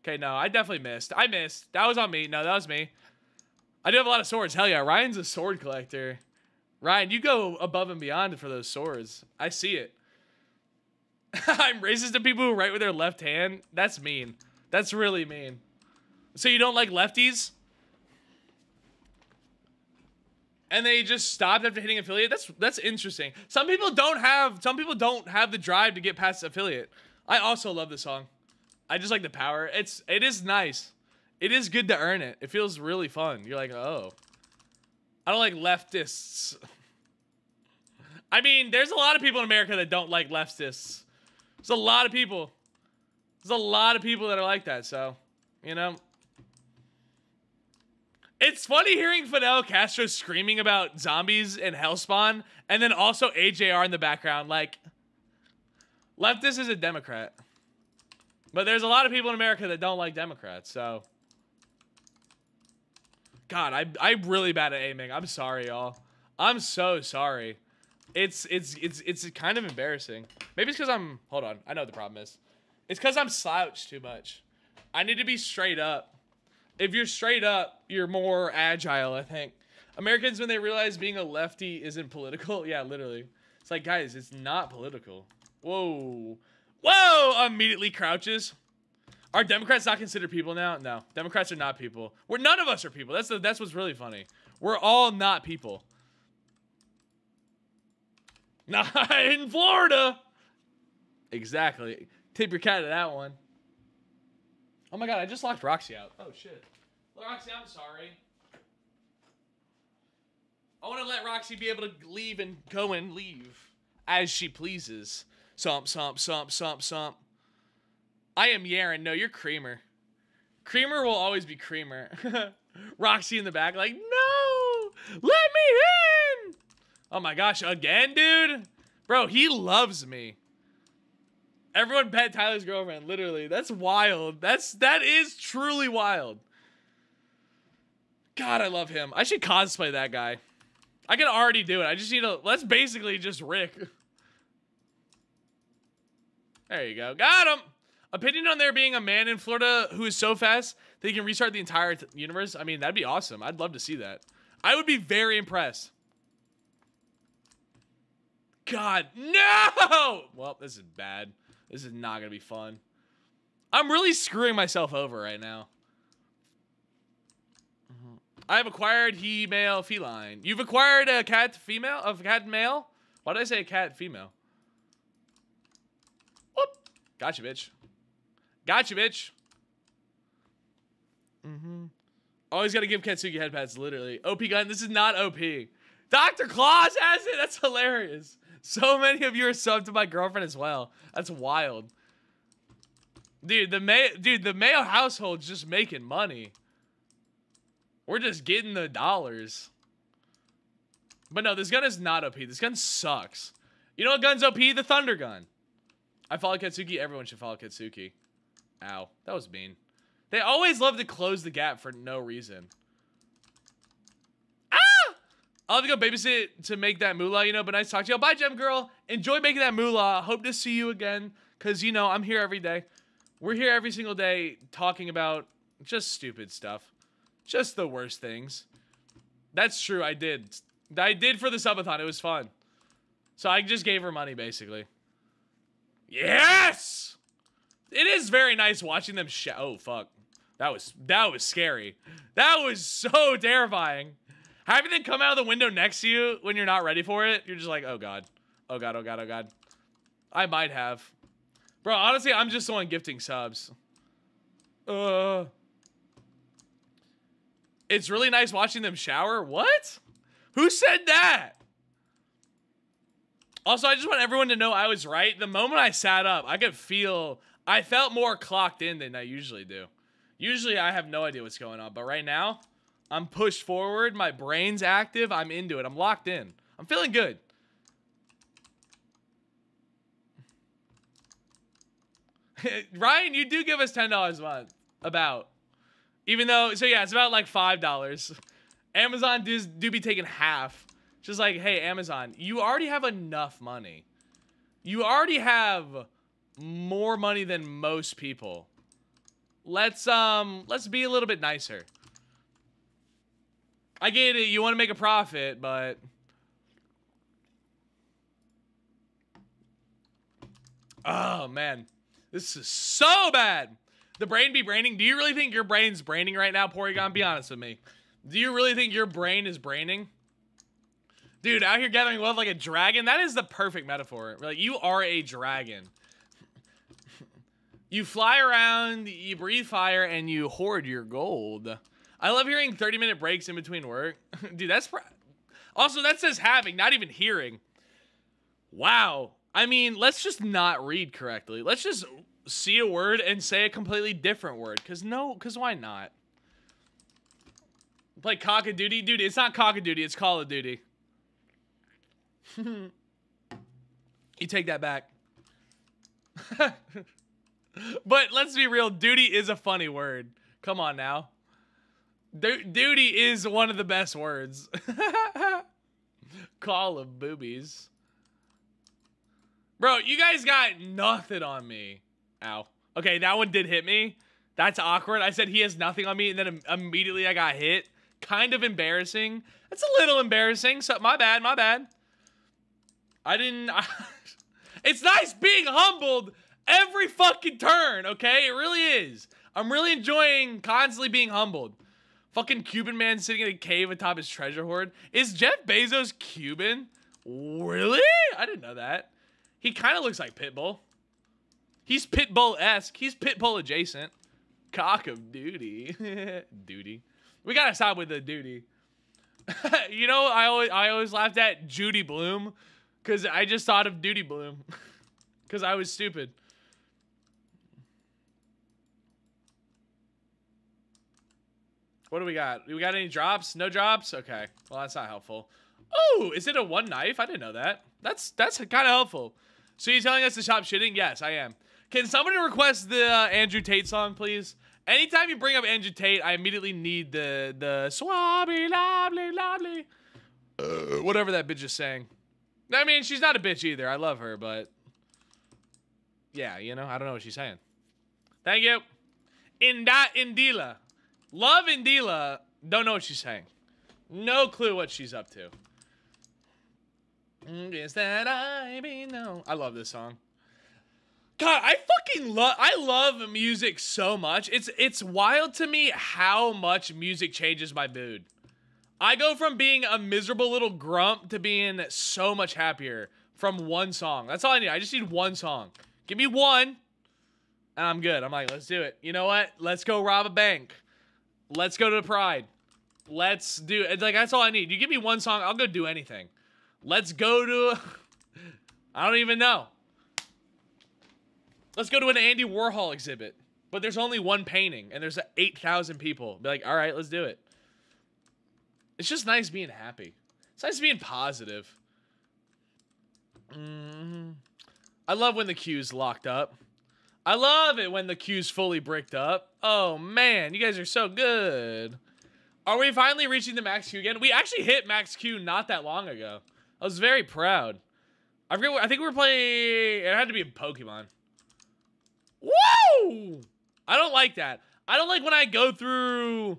Okay, no, I definitely missed. I missed. That was on me. No, that was me. I do have a lot of swords. Hell yeah, Ryan's a sword collector. Ryan, you go above and beyond for those swords. I see it. <laughs> I'm racist to people who write with their left hand. That's mean. That's really mean. So you don't like lefties? And they just stopped after hitting affiliate. That's that's interesting. Some people don't have some people don't have the drive to get past affiliate. I also love the song. I just like the power. It's it is nice. It is good to earn it. It feels really fun. You're like, oh. I don't like leftists. <laughs> I mean, there's a lot of people in America that don't like leftists. There's a lot of people. There's a lot of people that are like that, so, you know, it's funny hearing Fidel Castro screaming about zombies and Hellspawn, and then also AJR in the background. Like, leftist is a Democrat. But there's a lot of people in America that don't like Democrats, so. God, I, I'm really bad at aiming. I'm sorry, y'all. I'm so sorry. It's it's it's it's kind of embarrassing. Maybe it's because I'm. Hold on. I know what the problem is. It's because I'm slouched too much. I need to be straight up if you're straight up, you're more agile, I think. Americans, when they realize being a lefty isn't political, <laughs> yeah, literally. It's like, guys, it's not political. Whoa. Whoa! Immediately crouches. Are Democrats not considered people now? No. Democrats are not people. We're none of us are people. That's the, that's what's really funny. We're all not people. <laughs> Not in Florida. Exactly. Tip your cat to that one. Oh my god, I just locked Roxy out. Oh shit. Roxy, I'm sorry. I want to let Roxy be able to leave and go and leave as she pleases. Sump, sump, sump, sump, sump. I am Yaren. No, you're Creamer. Creamer will always be Creamer. <laughs> Roxy in the back, like, no, let me in. Oh my gosh, again, dude? Bro, he loves me. Everyone bet Tyler's girlfriend. Literally, that's wild. That's that is truly wild. God, I love him. I should cosplay that guy. I can already do it. I just need to. Let's basically just Rick. There you go. Got him. Opinion on there being a man in Florida who is so fast that he can restart the entire universe. I mean, that'd be awesome. I'd love to see that. I would be very impressed. God, no! Well, this is bad. This is not going to be fun. I'm really screwing myself over right now. I have acquired he male feline. You've acquired a cat female of cat male. Why did I say a cat female? Whoop. Gotcha, bitch. Gotcha, bitch. Mm-hmm. Always gotta give Katsuki head pats, literally. OP gun, this is not OP. Dr. Claus has it! That's hilarious. So many of you are subbed to my girlfriend as well. That's wild. Dude, the May dude, the Mayo household's just making money. We're just getting the dollars. But no, this gun is not OP. This gun sucks. You know what gun's OP? The Thunder Gun. I follow Katsuki. Everyone should follow Katsuki. Ow. That was mean. They always love to close the gap for no reason. I'll have to go babysit to make that moolah, you know, but nice to talk to you. Bye, Gem Girl. Enjoy making that moolah. Hope to see you again. Because, you know, I'm here every day. We're here every single day talking about just stupid stuff. Just the worst things. That's true, I did. I did for the subathon. It was fun. So I just gave her money, basically. Yes! It is very nice watching them sh- Oh, fuck. That was, that was scary. That was so <laughs> terrifying. Having them come out of the window next to you when you're not ready for it, you're just like, oh, God. Oh, God, oh, God, oh, God. I might have. Bro, honestly, I'm just the one gifting subs. Uh... It's really nice watching them shower. What? Who said that? Also, I just want everyone to know I was right. The moment I sat up, I could feel, I felt more clocked in than I usually do. Usually I have no idea what's going on, but right now, I'm pushed forward. My brain's active. I'm into it. I'm locked in. I'm feeling good. <laughs> Ryan, you do give us $10 a month. About. Even though, so yeah, it's about like $5. Amazon does do be taking half. Just like, hey, Amazon, you already have enough money. You already have more money than most people. Let's um let's be a little bit nicer. I get it, you want to make a profit, but Oh man. This is so bad. The brain be braining. Do you really think your brain's braining right now, Porygon? Be honest with me. Do you really think your brain is braining? Dude, out here gathering wealth like a dragon? That is the perfect metaphor. Like, you are a dragon. you fly around, you breathe fire, and you hoard your gold. I love hearing 30-minute breaks in between work. <laughs> Dude, that's... Also, that says having, not even hearing. Wow. I mean, let's just not read correctly. Let's just see a word and say a completely different word. Because no, because why not? Play Cock of Duty? Dude, it's not Cock of Duty, it's Call of Duty. <laughs> you take that back. <laughs> but let's be real, duty is a funny word. Come on now. Du duty is one of the best words. <laughs> Call of boobies. Bro, you guys got nothing on me. Ow. Okay, that one did hit me. That's awkward. I said he has nothing on me, and then immediately I got hit. Kind of embarrassing. That's a little embarrassing. So my bad, my bad. I didn't. <laughs> It's nice being humbled every fucking turn. Okay, it really is. I'm really enjoying constantly being humbled. Fucking Cuban man sitting in a cave atop his treasure hoard. Is Jeff Bezos Cuban? Really? I didn't know that. He kind of looks like Pitbull. He's Pitbull-esque. He's Pitbull adjacent. Cock of duty. <laughs> duty. We gotta stop with the duty. <laughs> you know, I always I always laughed at Judy Blume because I just thought of Duty Bloom <laughs> because I was stupid. What do we got? We got any drops? No drops? Okay. Well, that's not helpful. Oh, is it a one knife? I didn't know that. That's that's kind of helpful. So you're telling us to stop shitting? Yes, I am. Can somebody request the uh, Andrew Tate song, please? Anytime you bring up Andrew Tate, I immediately need the the swabby lovely lovely, uh, whatever that bitch is saying. I mean, she's not a bitch either. I love her, but yeah, you know, I don't know what she's saying. Thank you. Inda Indila, love Indila. Don't know what she's saying. No clue what she's up to. Is that I be no? I love this song. God, I fucking love I love music so much. It's it's wild to me how much music changes my mood. I go from being a miserable little grump to being so much happier from one song. That's all I need. I just need one song. Give me one, and I'm good. I'm like, let's do it. You know what? Let's go rob a bank. Let's go to the Pride. Let's do it. Like that's all I need. You give me one song, I'll go do anything. Let's go to. <laughs> I don't even know. Let's go to an Andy Warhol exhibit. But there's only one painting, and there's 8,000 people. Be like, all right, let's do it. It's just nice being happy. It's nice being positive. Mm-hmm. I love when the queue's locked up. I love it when the queue's fully bricked up. Oh, man, you guys are so good. Are we finally reaching the max queue again? We actually hit max queue not that long ago. I was very proud. I forget. I think we were playing. It had to be a Pokemon. Woo! I don't like that. I don't like when I go through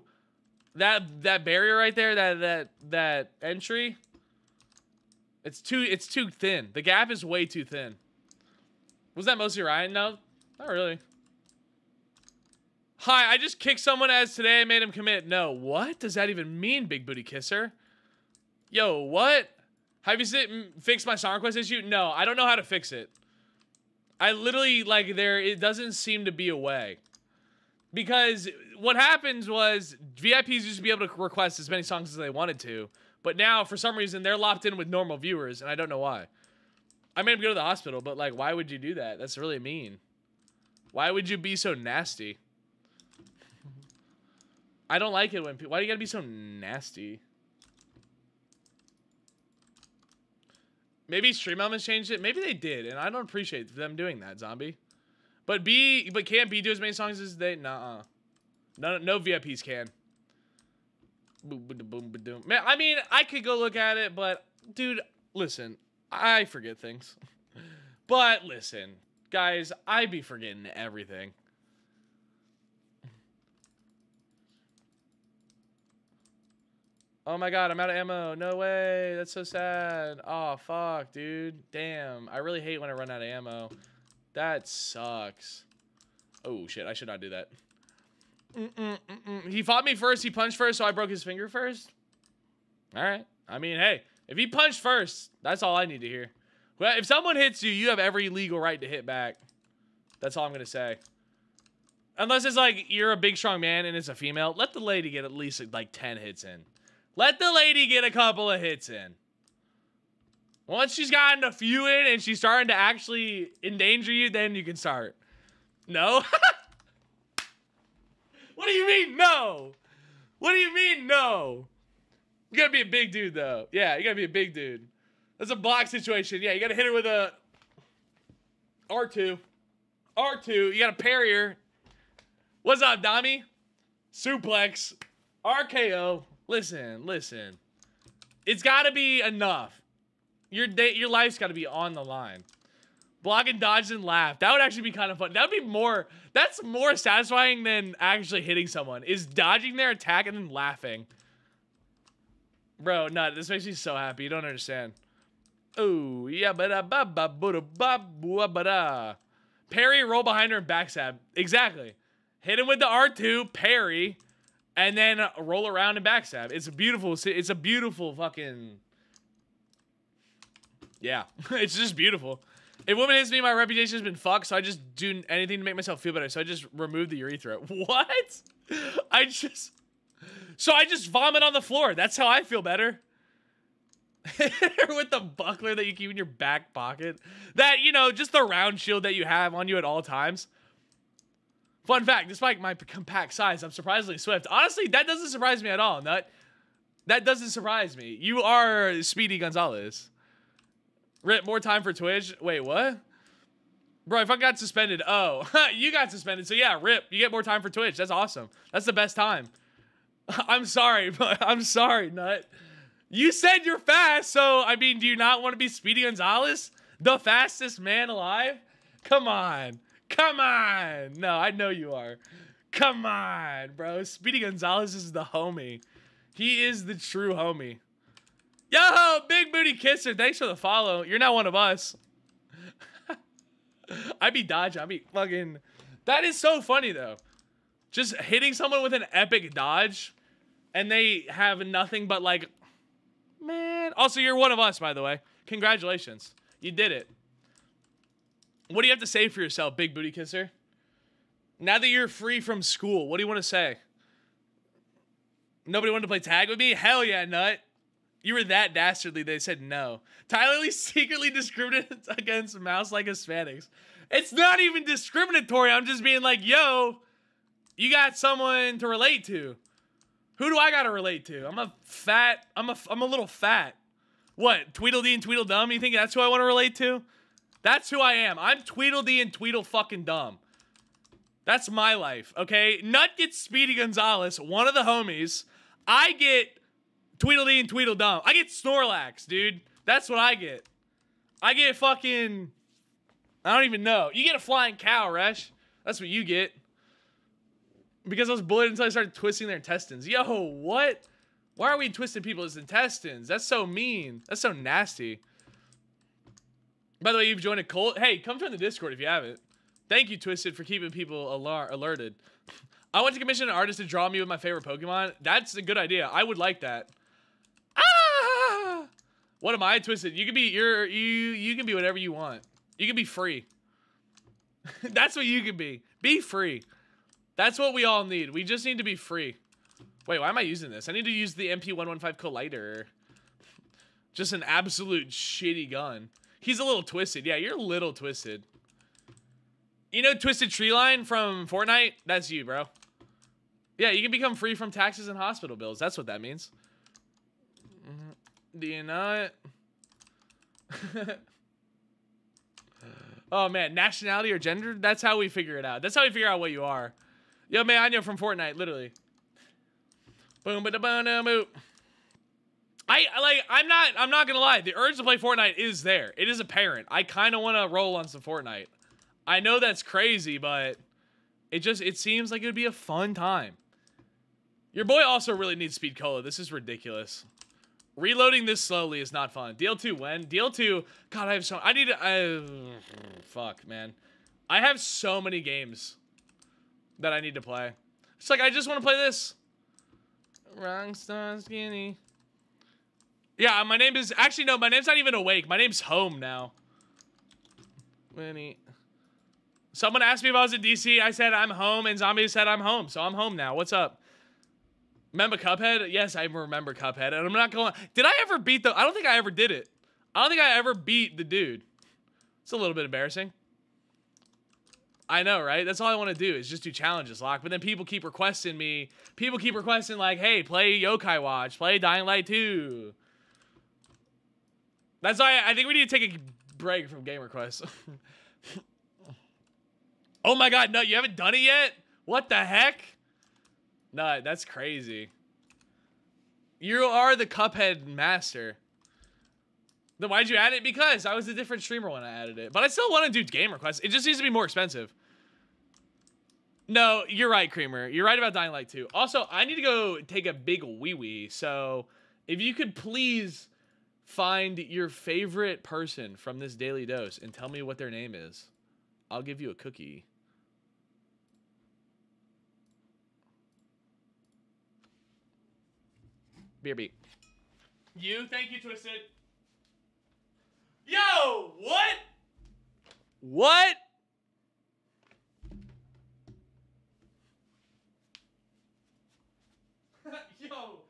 that that barrier right there. That that that entry. It's too it's too thin. The gap is way too thin. Was that mostly Ryan? No, not really. Hi, I just kicked someone as today I made him commit. No, what does that even mean, Big Booty Kisser? Yo, what? Have you fixed my song request issue? No, I don't know how to fix it. I literally, like, there, it doesn't seem to be a way. Because what happens was VIPs used to be able to request as many songs as they wanted to. But now, for some reason, they're locked in with normal viewers, and I don't know why. I made him go to the hospital, but, like, why would you do that? That's really mean. Why would you be so nasty? I don't like it when people. Why do you gotta be so nasty? Maybe Stream Elements changed it. Maybe they did, and I don't appreciate them doing that, zombie. But B, but can't B do as many songs as they? Nah, -uh. no, no VIPs can. Man, I mean, I could go look at it, but dude, listen, I forget things. <laughs> but listen, guys, I be forgetting everything. Oh my god, I'm out of ammo. No way. That's so sad. Oh, fuck, dude. Damn. I really hate when I run out of ammo. That sucks. Oh, shit. I should not do that. Mm -mm, mm he fought me first. He punched first, so I broke his finger first. All right. I mean, hey, if he punched first, that's all I need to hear. Well, if someone hits you, you have every legal right to hit back. That's all I'm going to say. Unless it's like you're a big, strong man and it's a female, let the lady get at least like 10 hits in. Let the lady get a couple of hits in. Once she's gotten a few in and she's starting to actually endanger you, then you can start. No? <laughs> what do you mean, no? What do you mean, no? You gotta be a big dude, though. Yeah, you gotta be a big dude. That's a block situation. Yeah, you gotta hit her with a R2. R2. You gotta parry her. What's up, Dami? Suplex. RKO. Listen, listen. It's got to be enough. Your day, your life's got to be on the line. Block and dodge and laugh. That would actually be kind of fun. That would be more. That's more satisfying than actually hitting someone. Is dodging their attack and then laughing. Bro, no, this makes me so happy. You don't understand. Oh, yeah, ba da ba ba ba ba ba da. Parry, roll behind her, and backstab. Exactly. Hit him with the R2, parry and then roll around and backstab. It's a beautiful. It's a beautiful fucking. Yeah, <laughs> it's just beautiful. If woman hits me, my reputation has been fucked, so I just do anything to make myself feel better. So I just remove the urethra. <laughs> What? I just. So I just vomit on the floor. That's how I feel better. <laughs> With the buckler that you keep in your back pocket. That, you know, just the round shield that you have on you at all times. Fun fact, despite my compact size, I'm surprisingly swift. Honestly, that doesn't surprise me at all. That, that doesn't surprise me. You are Speedy Gonzales. Rip, more time for Twitch. Wait, what? Bro, if I got suspended, oh, <laughs> you got suspended. So yeah, Rip, you get more time for Twitch. That's awesome. That's the best time. <laughs> I'm sorry, but I'm sorry, Nut. You said you're fast, so I mean, do you not want to be Speedy Gonzales? The fastest man alive? Come on. Come on. No, I know you are. Come on, bro. Speedy Gonzales is the homie. He is the true homie. Yo, Big Booty Kisser, thanks for the follow. You're not one of us. <laughs> I'd be dodging. I'd be fucking. That is so funny though. Just hitting someone with an epic dodge, and they have nothing but like, man. Also, you're one of us, by the way. Congratulations, you did it. What do you have to say for yourself, big booty kisser? Now that you're free from school, what do you want to say? Nobody wanted to play tag with me? Hell yeah, nut. You were that dastardly. They said no. Tyler Lee <laughs> secretly discriminates against mouse like Hispanics. It's not even discriminatory. I'm just being like, yo, you got someone to relate to. Who do I gotta relate to? I'm a fat. I'm a. I'm a little fat. What? Tweedledee and Tweedledum? You think that's who I want to relate to? That's who I am. I'm Tweedledee and Tweedle fucking dumb. That's my life, okay? Nut gets Speedy Gonzales, one of the homies. I get Tweedledee and Tweedledum. I get Snorlax, dude. That's what I get. I get fucking. I don't even know. You get a flying cow, Resh. That's what you get. Because I was bullied until I started twisting their intestines. Yo, what? Why are we twisting people's intestines? That's so mean. That's so nasty. By the way, you've joined a cult. Hey, come join the Discord if you haven't. Thank you, Twisted, for keeping people alar- alerted. I want to commission an artist to draw me with my favorite Pokemon. That's a good idea. I would like that. Ah! What am I, Twisted? You can be you're you you can be whatever you want. You can be free. <laughs> That's what you can be. Be free. That's what we all need. We just need to be free. Wait, why am I using this? I need to use the MP115 Kollider. Just an absolute shitty gun. He's a little twisted. Yeah, you're a little twisted. You know Twisted Treeline from Fortnite? That's you, bro. Yeah, you can become free from taxes and hospital bills. That's what that means. Mm-hmm. Do you know it? <laughs> oh man, nationality or gender? That's how we figure it out. That's how we figure out what you are. Yo, man, I know from Fortnite, literally. Boom, ba da boom, boom. I like. I'm not. I'm not gonna lie. The urge to play Fortnite is there. It is apparent. I kind of want to roll on some Fortnite. I know that's crazy, but it just it seems like it would be a fun time. Your boy also really needs speed cola. This is ridiculous. Reloading this slowly is not fun. DL2 when? DL2, God, I have so I need to I <sighs> fuck, man. I have so many games that I need to play. It's like I just want to play this. Wrong star skinny. Yeah, my name is actually no, my name's not even awake. My name's home now. Winnie. Someone asked me if I was in DC. I said I'm home, and Zombie said I'm home. So I'm home now. What's up? Remember Cuphead? Yes, I remember Cuphead. And I'm not going. Did I ever beat the? I don't think I ever did it. I don't think I ever beat the dude. It's a little bit embarrassing. I know, right? That's all I want to do is just do challenges, lock. But then people keep requesting me. People keep requesting like, "Hey, play Yokai Watch, play Dying Light 2." That's why I think we need to take a break from game requests. <laughs> oh my god, no, you haven't done it yet? What the heck? No, that's crazy. You are the Cuphead master. Then why'd you add it? Because I was a different streamer when I added it. But I still want to do game requests. It just needs to be more expensive. No, you're right, Creamer. You're right about Dying Light 2. Also, I need to go take a big wee-wee. So if you could please find your favorite person from this daily dose and tell me what their name is, I'll give you a cookie. Beer beat. You, thank you, Twisted. Yo, what? What? <laughs> Yo,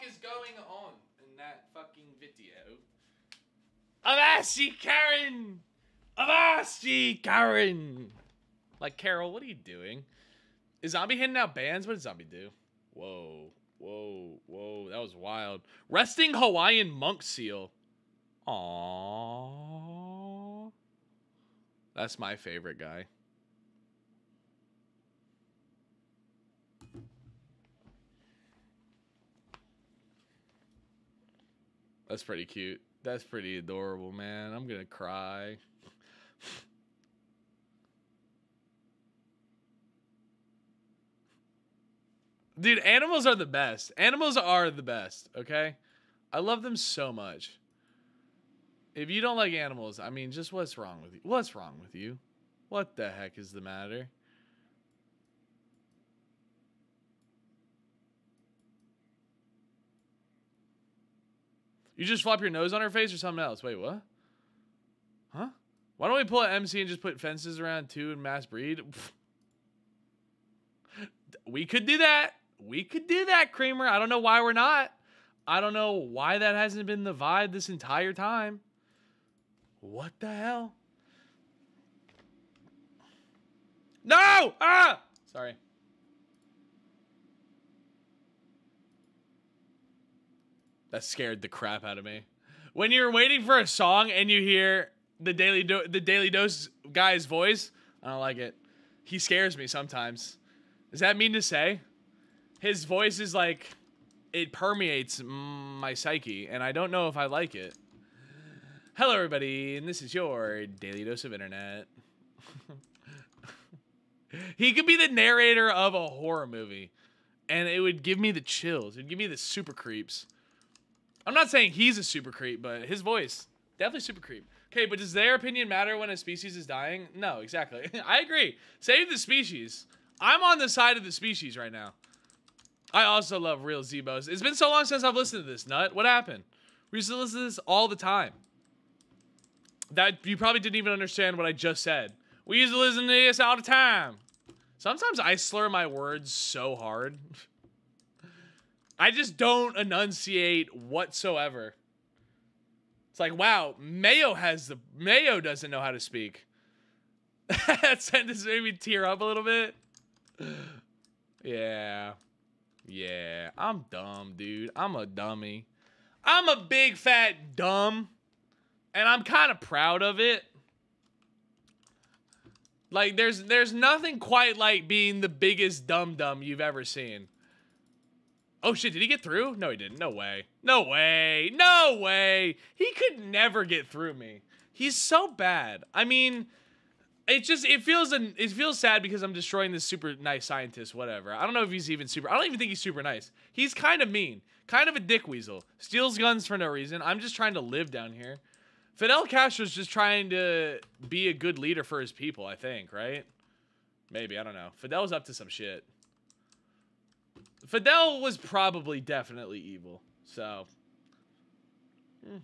fuck is going on in that fucking video? Avasti Karen! Avasti Karen! Like, Carol, what are you doing? Is Zombie handing out bands? What did Zombie do? Whoa, whoa, whoa. That was wild. Resting Hawaiian monk seal. Aww. That's my favorite guy. That's pretty cute. That's pretty adorable, man. I'm gonna cry. Dude, animals are the best. Animals are the best, okay? I love them so much. If you don't like animals, I mean, just what's wrong with you? What's wrong with you? What the heck is the matter? You just flop your nose on her face or something else? Wait, what? Huh? Why don't we pull an MC and just put fences around two and mass breed? <laughs> We could do that. We could do that, Kramer. I don't know why we're not. I don't know why that hasn't been the vibe this entire time. What the hell? No! Ah! Sorry. That scared the crap out of me. When you're waiting for a song and you hear the daily Do- the daily dose guy's voice, I don't like it. He scares me sometimes. Does that mean to say? His voice is like it permeates my psyche, and I don't know if I like it. Hello, everybody, and this is your daily dose of internet. <laughs> he could be the narrator of a horror movie, and it would give me the chills. It'd give me the super creeps. I'm not saying he's a super creep, but his voice definitely super creep. Okay, but does their opinion matter when a species is dying? No, exactly. <laughs> I agree. Save the species. I'm on the side of the species right now. I also love real Zebos. It's been so long since I've listened to this, Nut. What happened? We used to listen to this all the time. That you probably didn't even understand what I just said. We used to listen to this all the time. Sometimes I slur my words so hard. <laughs> I just don't enunciate whatsoever. It's like, wow, Mayo has the Mayo doesn't know how to speak. <laughs> that sentence made me tear up a little bit. <sighs> Yeah. Yeah, I'm dumb, dude. I'm a dummy. I'm a big fat dumb. And I'm kind of proud of it. Like there's there's nothing quite like being the biggest dumb dumb you've ever seen. Oh shit, did he get through? No, he didn't. No way. No way. No way. He could never get through me. He's so bad. I mean, it just it feels an it feels sad because I'm destroying this super nice scientist. Whatever. I don't know if he's even super. I don't even think he's super nice. He's kind of mean, kind of a dick weasel. Steals guns for no reason. I'm just trying to live down here. Fidel Castro's just trying to be a good leader for his people. I think, right? Maybe I don't know. Fidel's up to some shit. Fidel was probably definitely evil. So. Hmm.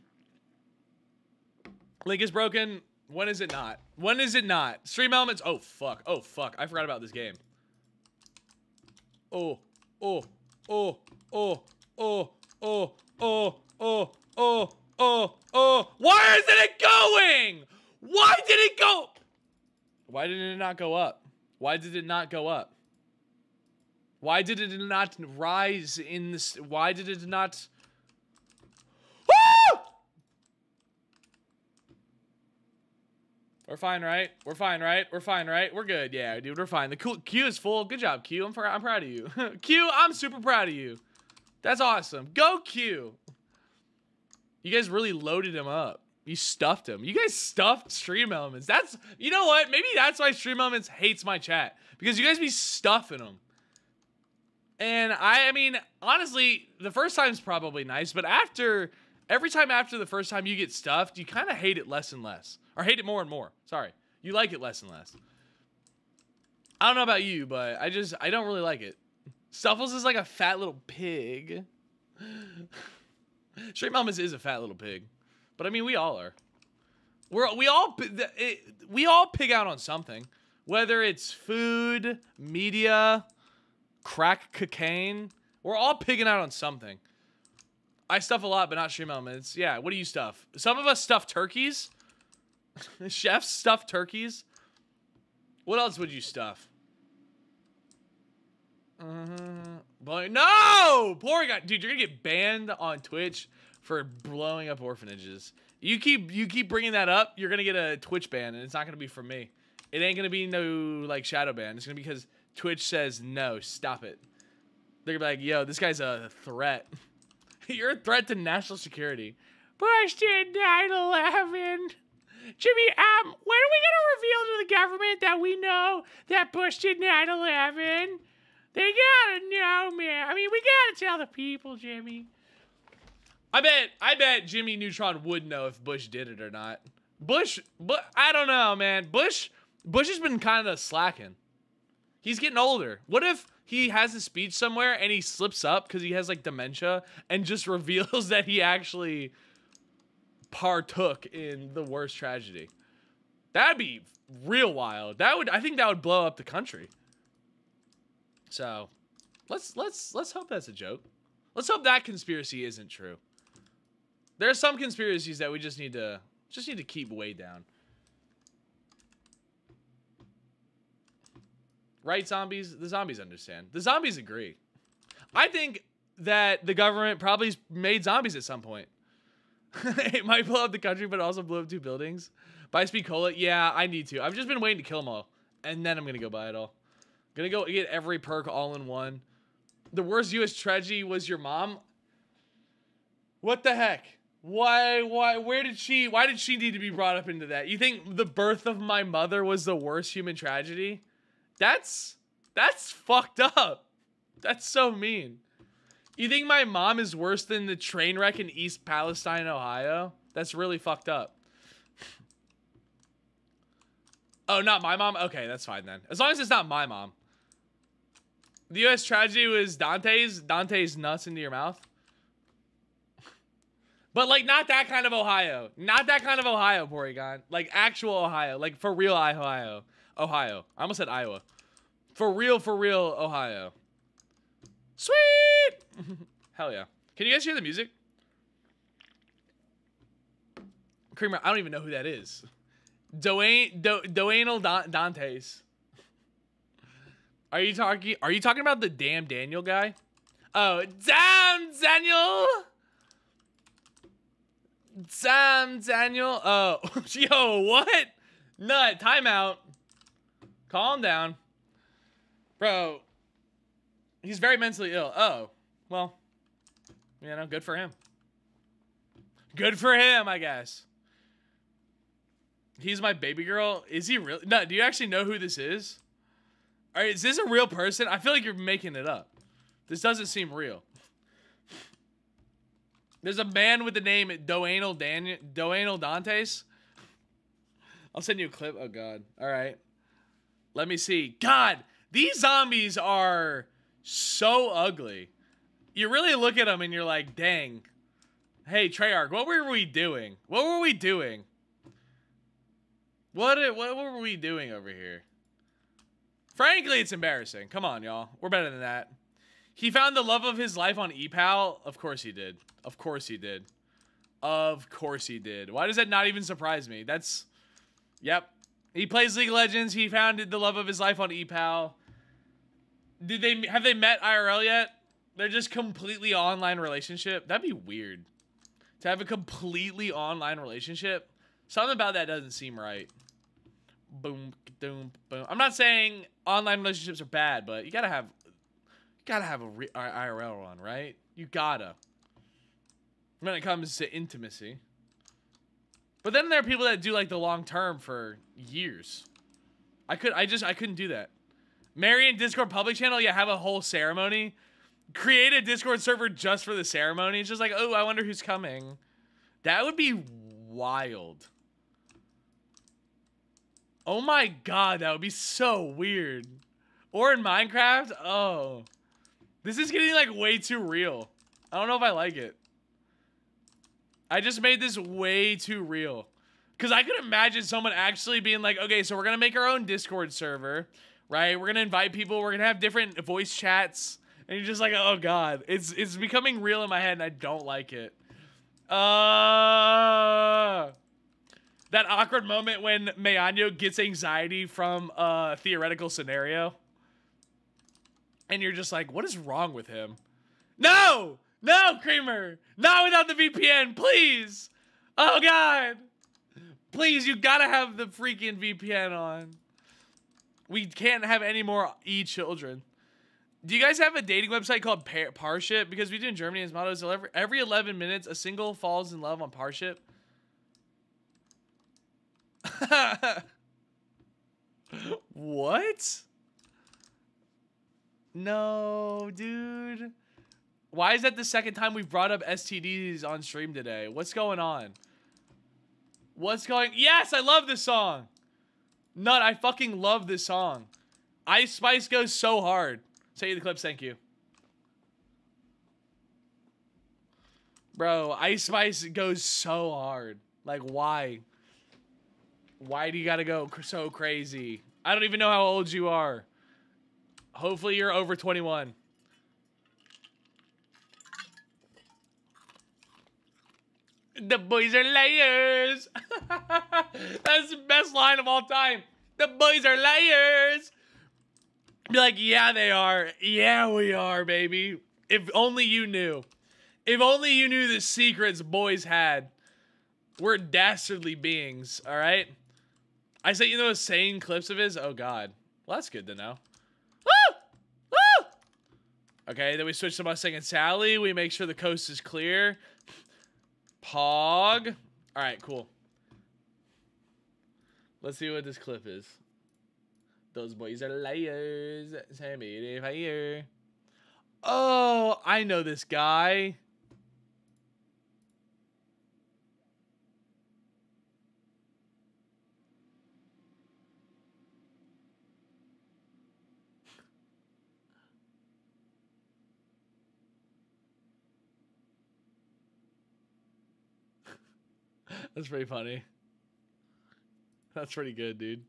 Link is broken. When is it not? When is it not? Stream elements. Oh, fuck. Oh, fuck. I forgot about this game. Oh, oh, oh, oh, oh, oh, oh, oh, oh, oh, oh. Why isn't it going? Why did it go? Why did it not go up? Why did it not go up? Why did it not rise in this? Why did it not? We're fine, right? We're fine, right? We're fine, right? We're good. Yeah, dude, we're fine. The cool queue is full. Good job, Q. I'm, I'm proud of you. <laughs> Q, I'm super proud of you. That's awesome. Go Q. You guys really loaded him up. You stuffed him. You guys stuffed Stream Elements. That's, you know what? Maybe that's why Stream Elements hates my chat. Because you guys be stuffing them. And I, I mean, honestly, the first time's probably nice, but after, every time after the first time you get stuffed, you kind of hate it less and less. Or hate it more and more. Sorry. You like it less and less. I don't know about you, but I just, I don't really like it. Stuffles is like a fat little pig. <laughs> Straight Mamas is a fat little pig. But I mean, we all are. We're, we all, it, we all pig out on something. Whether it's food, media, crack cocaine. We're all pigging out on something. I stuff a lot, but not stream elements. Yeah, what do you stuff? Some of us stuff turkeys. <laughs> Chefs stuff turkeys. What else would you stuff? Uh, boy, no! Poor guy, dude. You're gonna get banned on Twitch for blowing up orphanages. You keep you keep bringing that up, you're gonna get a Twitch ban, and it's not gonna be from me. It ain't gonna be no like shadow ban. It's gonna be because Twitch says no, stop it. They're gonna be like, yo, this guy's a threat. <laughs> you're a threat to national security. Bush did 9/11. Jimmy, um, when are we gonna reveal to the government that we know that Bush did 9/11? They gotta know, man. I mean, we gotta tell the people, Jimmy. I bet, I bet Jimmy Neutron would know if Bush did it or not. Bush, but I don't know, man. Bush, Bush has been kind of slacking. He's getting older. What if he has a speech somewhere and he slips up because he has like dementia and just <laughs> reveals that he actually partook in the worst tragedy? That'd be real wild. That would, I think, that would blow up the country. So, let's let's let's hope that's a joke. Let's hope that conspiracy isn't true. There are some conspiracies that we just need to just need to keep way down. Right, zombies? The zombies understand. The zombies agree. I think that the government probably made zombies at some point. <laughs> it might blow up the country, but also blow up two buildings. Buy speed cola? Yeah, I need to. I've just been waiting to kill them all. And then I'm going to go buy it all. Gonna go get every perk all in one. The worst U.S. tragedy was your mom. What the heck? Why? Why? Where did she? Why did she need to be brought up into that? You think the birth of my mother was the worst human tragedy? That's that's fucked up. That's so mean. You think my mom is worse than the train wreck in East Palestine, Ohio? That's really fucked up. oh, not my mom? Okay, that's fine then. As long as it's not my mom. The U.S. tragedy was Dante's. Dante's nuts into your mouth. But like not that kind of Ohio. Not that kind of Ohio, Porygon. Like actual Ohio. Like for real Ohio. Ohio. I almost said Iowa. For real, for real Ohio. Sweet! <laughs> Hell yeah. Can you guys hear the music? Creamer, I don't even know who that is. Dwayne, Do, Dantes. Are you talking? Are you talking about the damn Daniel guy? Oh, damn Daniel! Damn Daniel! Oh, <laughs> yo, what? Nut! Timeout. Calm down, bro. He's very mentally ill. Oh, well, you know, good for him. Good for him, I guess. He's my baby girl. Is he really? No, do you actually know who this is? All right, is this a real person? I feel like you're making it up. This doesn't seem real. There's a man with the name Doanal Doanal Dantes. I'll send you a clip. Oh god. All right. Let me see. God, these zombies are so ugly. You really look at them and you're like, dang. Hey, Treyarch, what were we doing? What were we doing? What, what were we doing over here? Frankly, it's embarrassing. Come on, y'all. We're better than that. He found the love of his life on EPAL? Of course he did. Of course he did. Of course he did. Why does that not even surprise me? That's... Yep. He plays League Legends. He founded the love of his life on EPAL. Did they... Have they met IRL yet? They're just completely online relationship? That'd be weird. To have a completely online relationship? Something about that doesn't seem right. Boom, boom, boom. I'm not saying online relationships are bad, but you gotta have, you gotta have a re- IRL one, right? You gotta. When it comes to intimacy. But then there are people that do like the long term for years. I could, I just, I couldn't do that. Marry in Discord public channel, yeah, have a whole ceremony. Create a Discord server just for the ceremony. It's just like, oh, I wonder who's coming. That would be wild. Oh my god, that would be so weird. Or in Minecraft? Oh. This is getting like way too real. I don't know if I like it. I just made this way too real. Because I could imagine someone actually being like, okay, so we're going to make our own Discord server, right? We're going to invite people. We're going to have different voice chats. And you're just like, oh god, it's it's becoming real in my head, and I don't like it. Uh, that awkward moment when Meyanyo gets anxiety from a theoretical scenario, and you're just like, what is wrong with him? No, no, Creamer, not without the VPN, please. Oh god, please, you gotta have the freaking VPN on. We can't have any more e children. Do you guys have a dating website called Par- Parship? Because we do in Germany, his motto is every 11 minutes, a single falls in love on Parship. <laughs> what? No, dude. Why is that the second time we've brought up STDs on stream today? What's going on? What's going... Yes, I love this song. Nut, I fucking love this song. Ice Spice goes so hard. Say the clips, thank you. Bro, Ice Spice goes so hard. Like, why? Why do you gotta go so crazy? I don't even know how old you are. Hopefully you're over 21. The boys are liars. <laughs> That's the best line of all time. The boys are liars. Be like, yeah, they are. Yeah, we are, baby. If only you knew. If only you knew the secrets boys had. We're dastardly beings, all right? I sent you those sane clips of his. Oh, God. Well, that's good to know. Woo! Woo! Okay, then we switch to Mustang and Sally. We make sure the coast is clear. Pog. All right, cool. Let's see what this clip is. Those boys are liars. Sammy fire. Oh, I know this guy. That's pretty funny. That's pretty good, dude.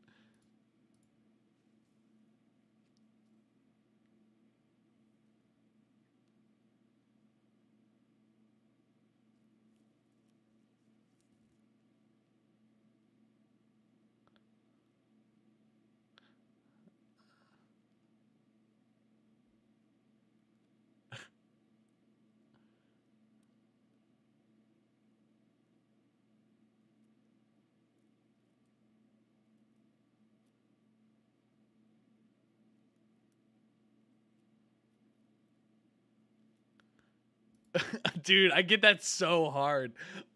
Dude, I get that so hard.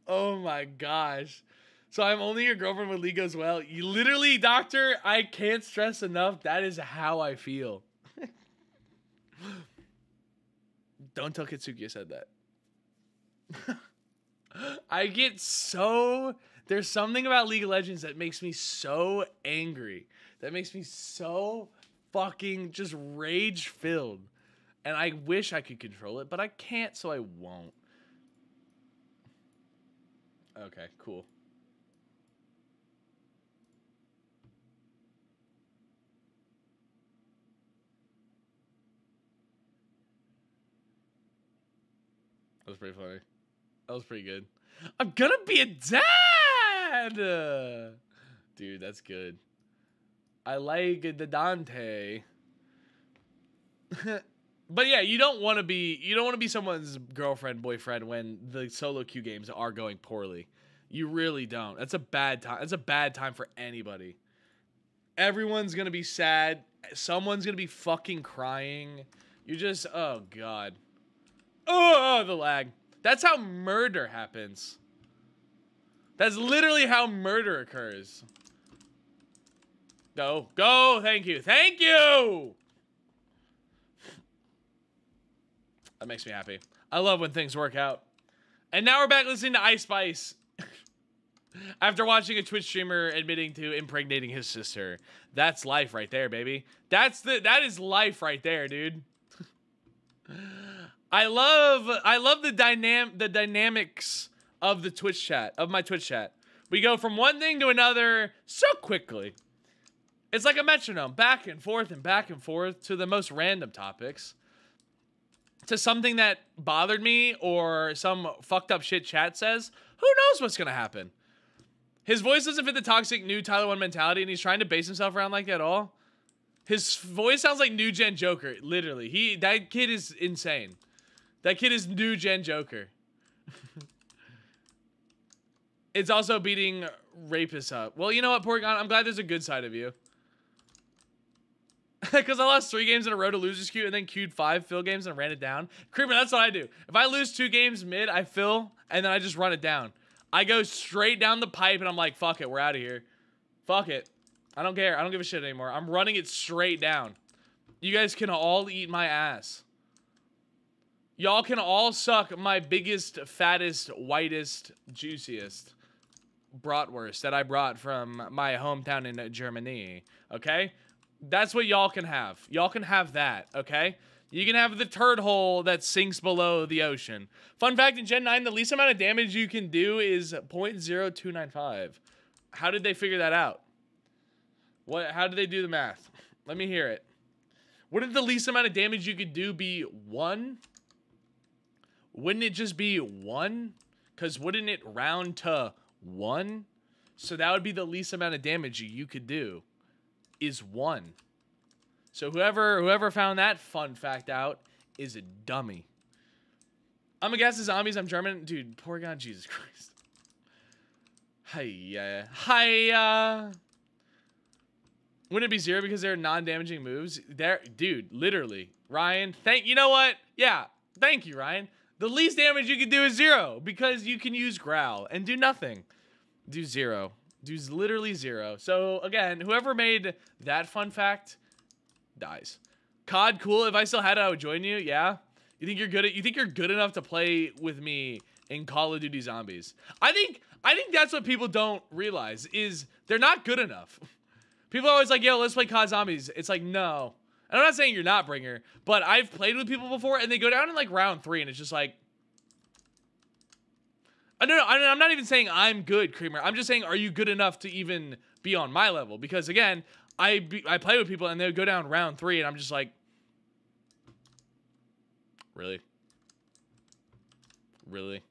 Oh my gosh. So I'm only your girlfriend when Lee goes well. You literally, doctor, I can't stress enough. That is how I feel. <laughs> Don't tell Kitsuki I said that. <laughs> I get so there's something about League of Legends that makes me so angry. That makes me so fucking just rage filled. And I wish I could control it, but I can't, so I won't. Okay, cool. That was pretty funny. That was pretty good. I'm gonna be a dad! Dude, that's good. I like the Dante. <laughs> But yeah, you don't want to be you don't want to be someone's girlfriend, boyfriend when the solo queue games are going poorly. You really don't. That's a bad time. That's a bad time for anybody. Everyone's gonna be sad. Someone's gonna be fucking crying. You just oh god. Oh the lag. That's how murder happens. That's literally how murder occurs. Go. Go. Thank you. Thank you. That makes me happy. I love when things work out. And now we're back listening to Ice Spice. <laughs> After watching a Twitch streamer admitting to impregnating his sister. That's life right there, baby. That's the that is life right there, dude. <laughs> I love I love the dynam the dynamics of the Twitch chat, of my Twitch chat. We go from one thing to another so quickly. It's like a metronome, back and forth and back and forth to the most random topics. To something that bothered me or some fucked up shit chat says, who knows what's gonna happen? His voice doesn't fit the toxic new Tyler1 mentality, and he's trying to base himself around like that at all. His voice sounds like new gen Joker. Literally, he that kid is insane. That kid is new gen Joker. <laughs> it's also beating rapists up. Well, you know what, Porygon? I'm glad there's a good side of you. <laughs> Because I lost three games in a row to losers queue and then queued five fill games and ran it down. Creeper, that's what I do. If I lose two games mid, I fill and then I just run it down. I go straight down the pipe and I'm like, fuck it, we're out of here. Fuck it. I don't care. I don't give a shit anymore. I'm running it straight down. You guys can all eat my ass. Y'all can all suck my biggest, fattest, whitest, juiciest bratwurst that I brought from my hometown in Germany. Okay? That's what y'all can have. Y'all can have that, okay? You can have the turd hole that sinks below the ocean. Fun fact in Gen 9, the least amount of damage you can do is 0.0295. How did they figure that out? What how did they do the math? Let me hear it. Wouldn't the least amount of damage you could do be 1? Wouldn't it just be 1? Cuz wouldn't it round to 1? So that would be the least amount of damage you could do is 1. So whoever whoever found that fun fact out is a dummy. I'm a guess the zombies. I'm German, dude. Poor God, Jesus Christ. Hiya, hiya. Wouldn't it be zero because they're non-damaging moves? There, dude. Literally, Ryan. Thank you. Know what? Yeah. Thank you, Ryan. The least damage you can do is zero because you can use growl and do nothing. Do zero. Do literally zero. So again, whoever made that fun fact dies. COD, cool. If I still had it, I would join you. Yeah. You think you're good at? You think you're good enough to play with me in Call of Duty Zombies? I think. I think that's what people don't realize is they're not good enough. <laughs> People are always like, "Yo, let's play COD Zombies." It's like, no. And I'm not saying you're not Bringer, but I've played with people before, and they go down in like round three, and it's just like, Uh, I don't know. I'm not even saying I'm good, Creamer. I'm just saying, are you good enough to even be on my level? Because again, I be, I play with people and they go down round three, and I'm just like, really, really.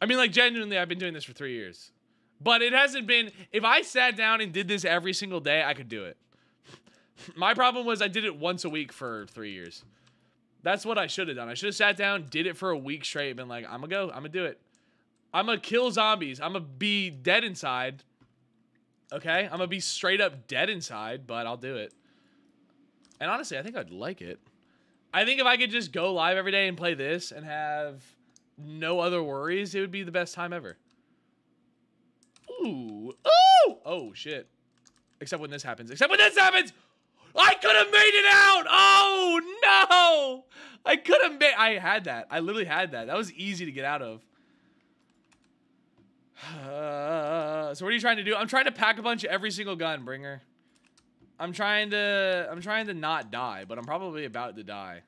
I mean, like genuinely, I've been doing this for three years, but it hasn't been. If I sat down and did this every single day, I could do it. <laughs> My problem was I did it once a week for three years. That's what I should have done. I should have sat down, did it for a week straight, and been like, I'm gonna go, I'm gonna do it. I'm gonna kill zombies. I'm gonna be dead inside. Okay? I'm gonna be straight up dead inside, but I'll do it. And honestly, I think I'd like it. I think if I could just go live every day and play this and have no other worries, it would be the best time ever. Ooh. Ooh! Oh, shit. Except when this happens. Except when this happens! I could have made it out! Oh, no! I could have made... I had that. I literally had that. That was easy to get out of. <sighs> So what are you trying to do? I'm trying to pack a bunch of every single gun, Bringer. I'm trying to I'm trying to not die, but I'm probably about to die.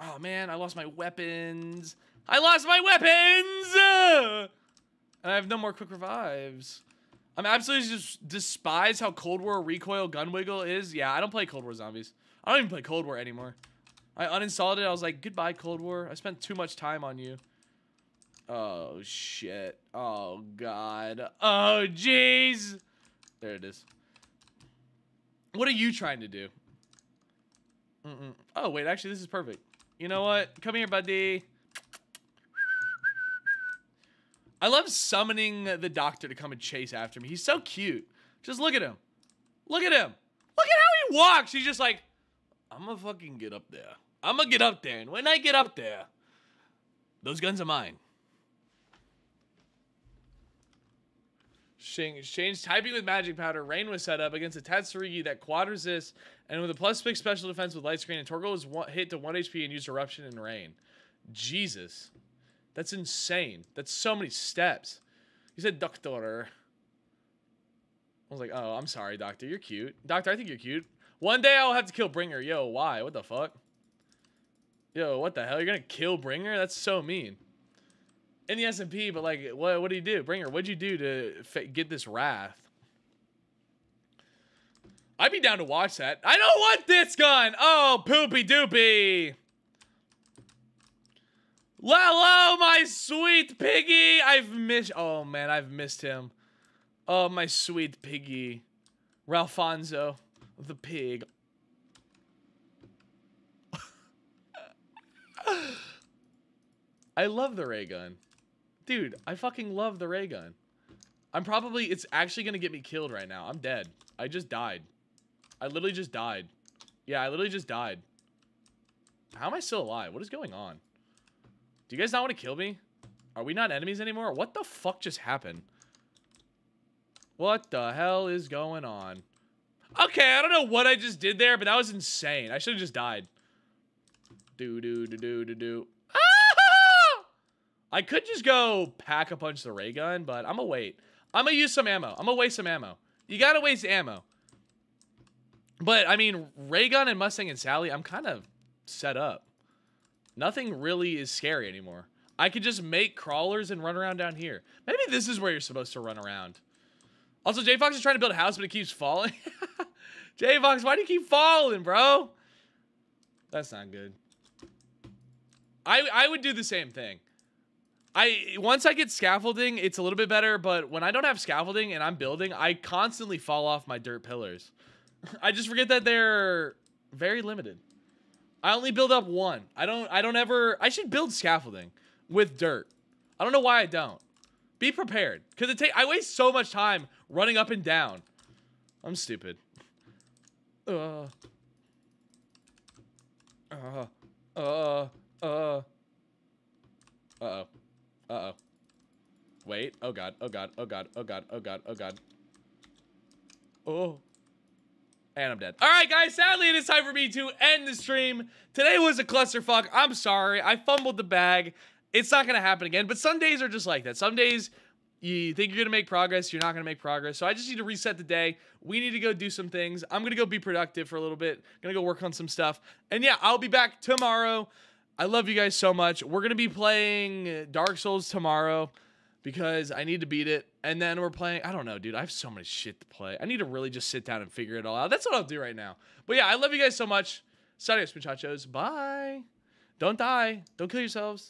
Oh man, I lost my weapons. I lost my weapons! <sighs> And I have no more quick revives. I'm absolutely just despise how Cold War recoil gun wiggle is. Yeah, I don't play Cold War zombies. I don't even play Cold War anymore. I uninstalled it. I was like, goodbye, Cold War. I spent too much time on you. Oh, shit. Oh, God. Oh, jeez. There it is. What are you trying to do? Mm -mm. Oh, wait. Actually, this is perfect. You know what? Come here, buddy. I love summoning the doctor to come and chase after me. He's so cute. Just look at him. Look at him. Look at how he walks. He's just like, I'm gonna fucking get up there. I'm gonna get up there. And when I get up there, those guns are mine. Change typing with magic powder. Rain was set up against a Tatsugiri that quad resists, and with a plus six special defense with light screen, and Torkoal is one, hit to one HP and used eruption and rain. Jesus, that's insane. That's so many steps. He said doctor. I was like, oh, I'm sorry, doctor. You're cute, doctor. I think you're cute. One day I'll have to kill Bringer. Yo, why? What the fuck? Yo, what the hell? You're gonna kill Bringer? That's so mean in the S and P, but like, what what did you do, Bringer? What'd you do to get this wrath? I'd be down to watch that. I don't want this gun. Oh, poopy doopy. Hello, my sweet piggy. I've missed. Oh man, I've missed him. Oh, my sweet piggy, Ralfonso, the pig. <laughs> I love the ray gun. Dude, I fucking love the ray gun. I'm probably, it's actually gonna get me killed right now. I'm dead. I just died. I literally just died. Yeah, I literally just died. How am I still alive? What is going on? Do you guys not want to kill me? Are we not enemies anymore? What the fuck just happened? What the hell is going on? Okay, I don't know what I just did there, but that was insane. I should have just died. Do do do do do do. I could just go pack a punch the ray gun, but I'm gonna wait. I'm gonna use some ammo. I'm gonna waste some ammo. You gotta waste ammo. But I mean, ray gun and Mustang and Sally, I'm kind of set up. Nothing really is scary anymore. I could just make crawlers and run around down here. Maybe this is where you're supposed to run around. Also, J Fox is trying to build a house, but it keeps falling. <laughs> J Fox, why do you keep falling, bro? That's not good. I I would do the same thing. I once I get scaffolding, it's a little bit better, but when I don't have scaffolding and I'm building, I constantly fall off my dirt pillars. <laughs> I just forget that they're very limited. I only build up one. I don't I don't ever I should build scaffolding with dirt. I don't know why I don't. Be prepared cuz it take I waste so much time running up and down. I'm stupid. Uh. Uh. Uh. Uh. Uh-oh. Uh-oh. Wait. Oh god. Oh god. Oh god. Oh god. Oh god. Oh god. Oh. And I'm dead. All right, guys. Sadly, it is time for me to end the stream. Today was a clusterfuck. I'm sorry. I fumbled the bag. It's not going to happen again. But some days are just like that. Some days you think you're to make progress. You're not going to make progress. So I just need to reset the day. We need to go do some things. I'm going to go be productive for a little bit. To go work on some stuff. And yeah, I'll be back tomorrow. I love you guys so much. We're going to be playing Dark Souls tomorrow because I need to beat it. And then we're playing, I don't know, dude. I have so much shit to play. I need to really just sit down and figure it all out. That's what I'll do right now. But yeah, I love you guys so much. Adios, muchachos. Bye. Don't die. Don't kill yourselves.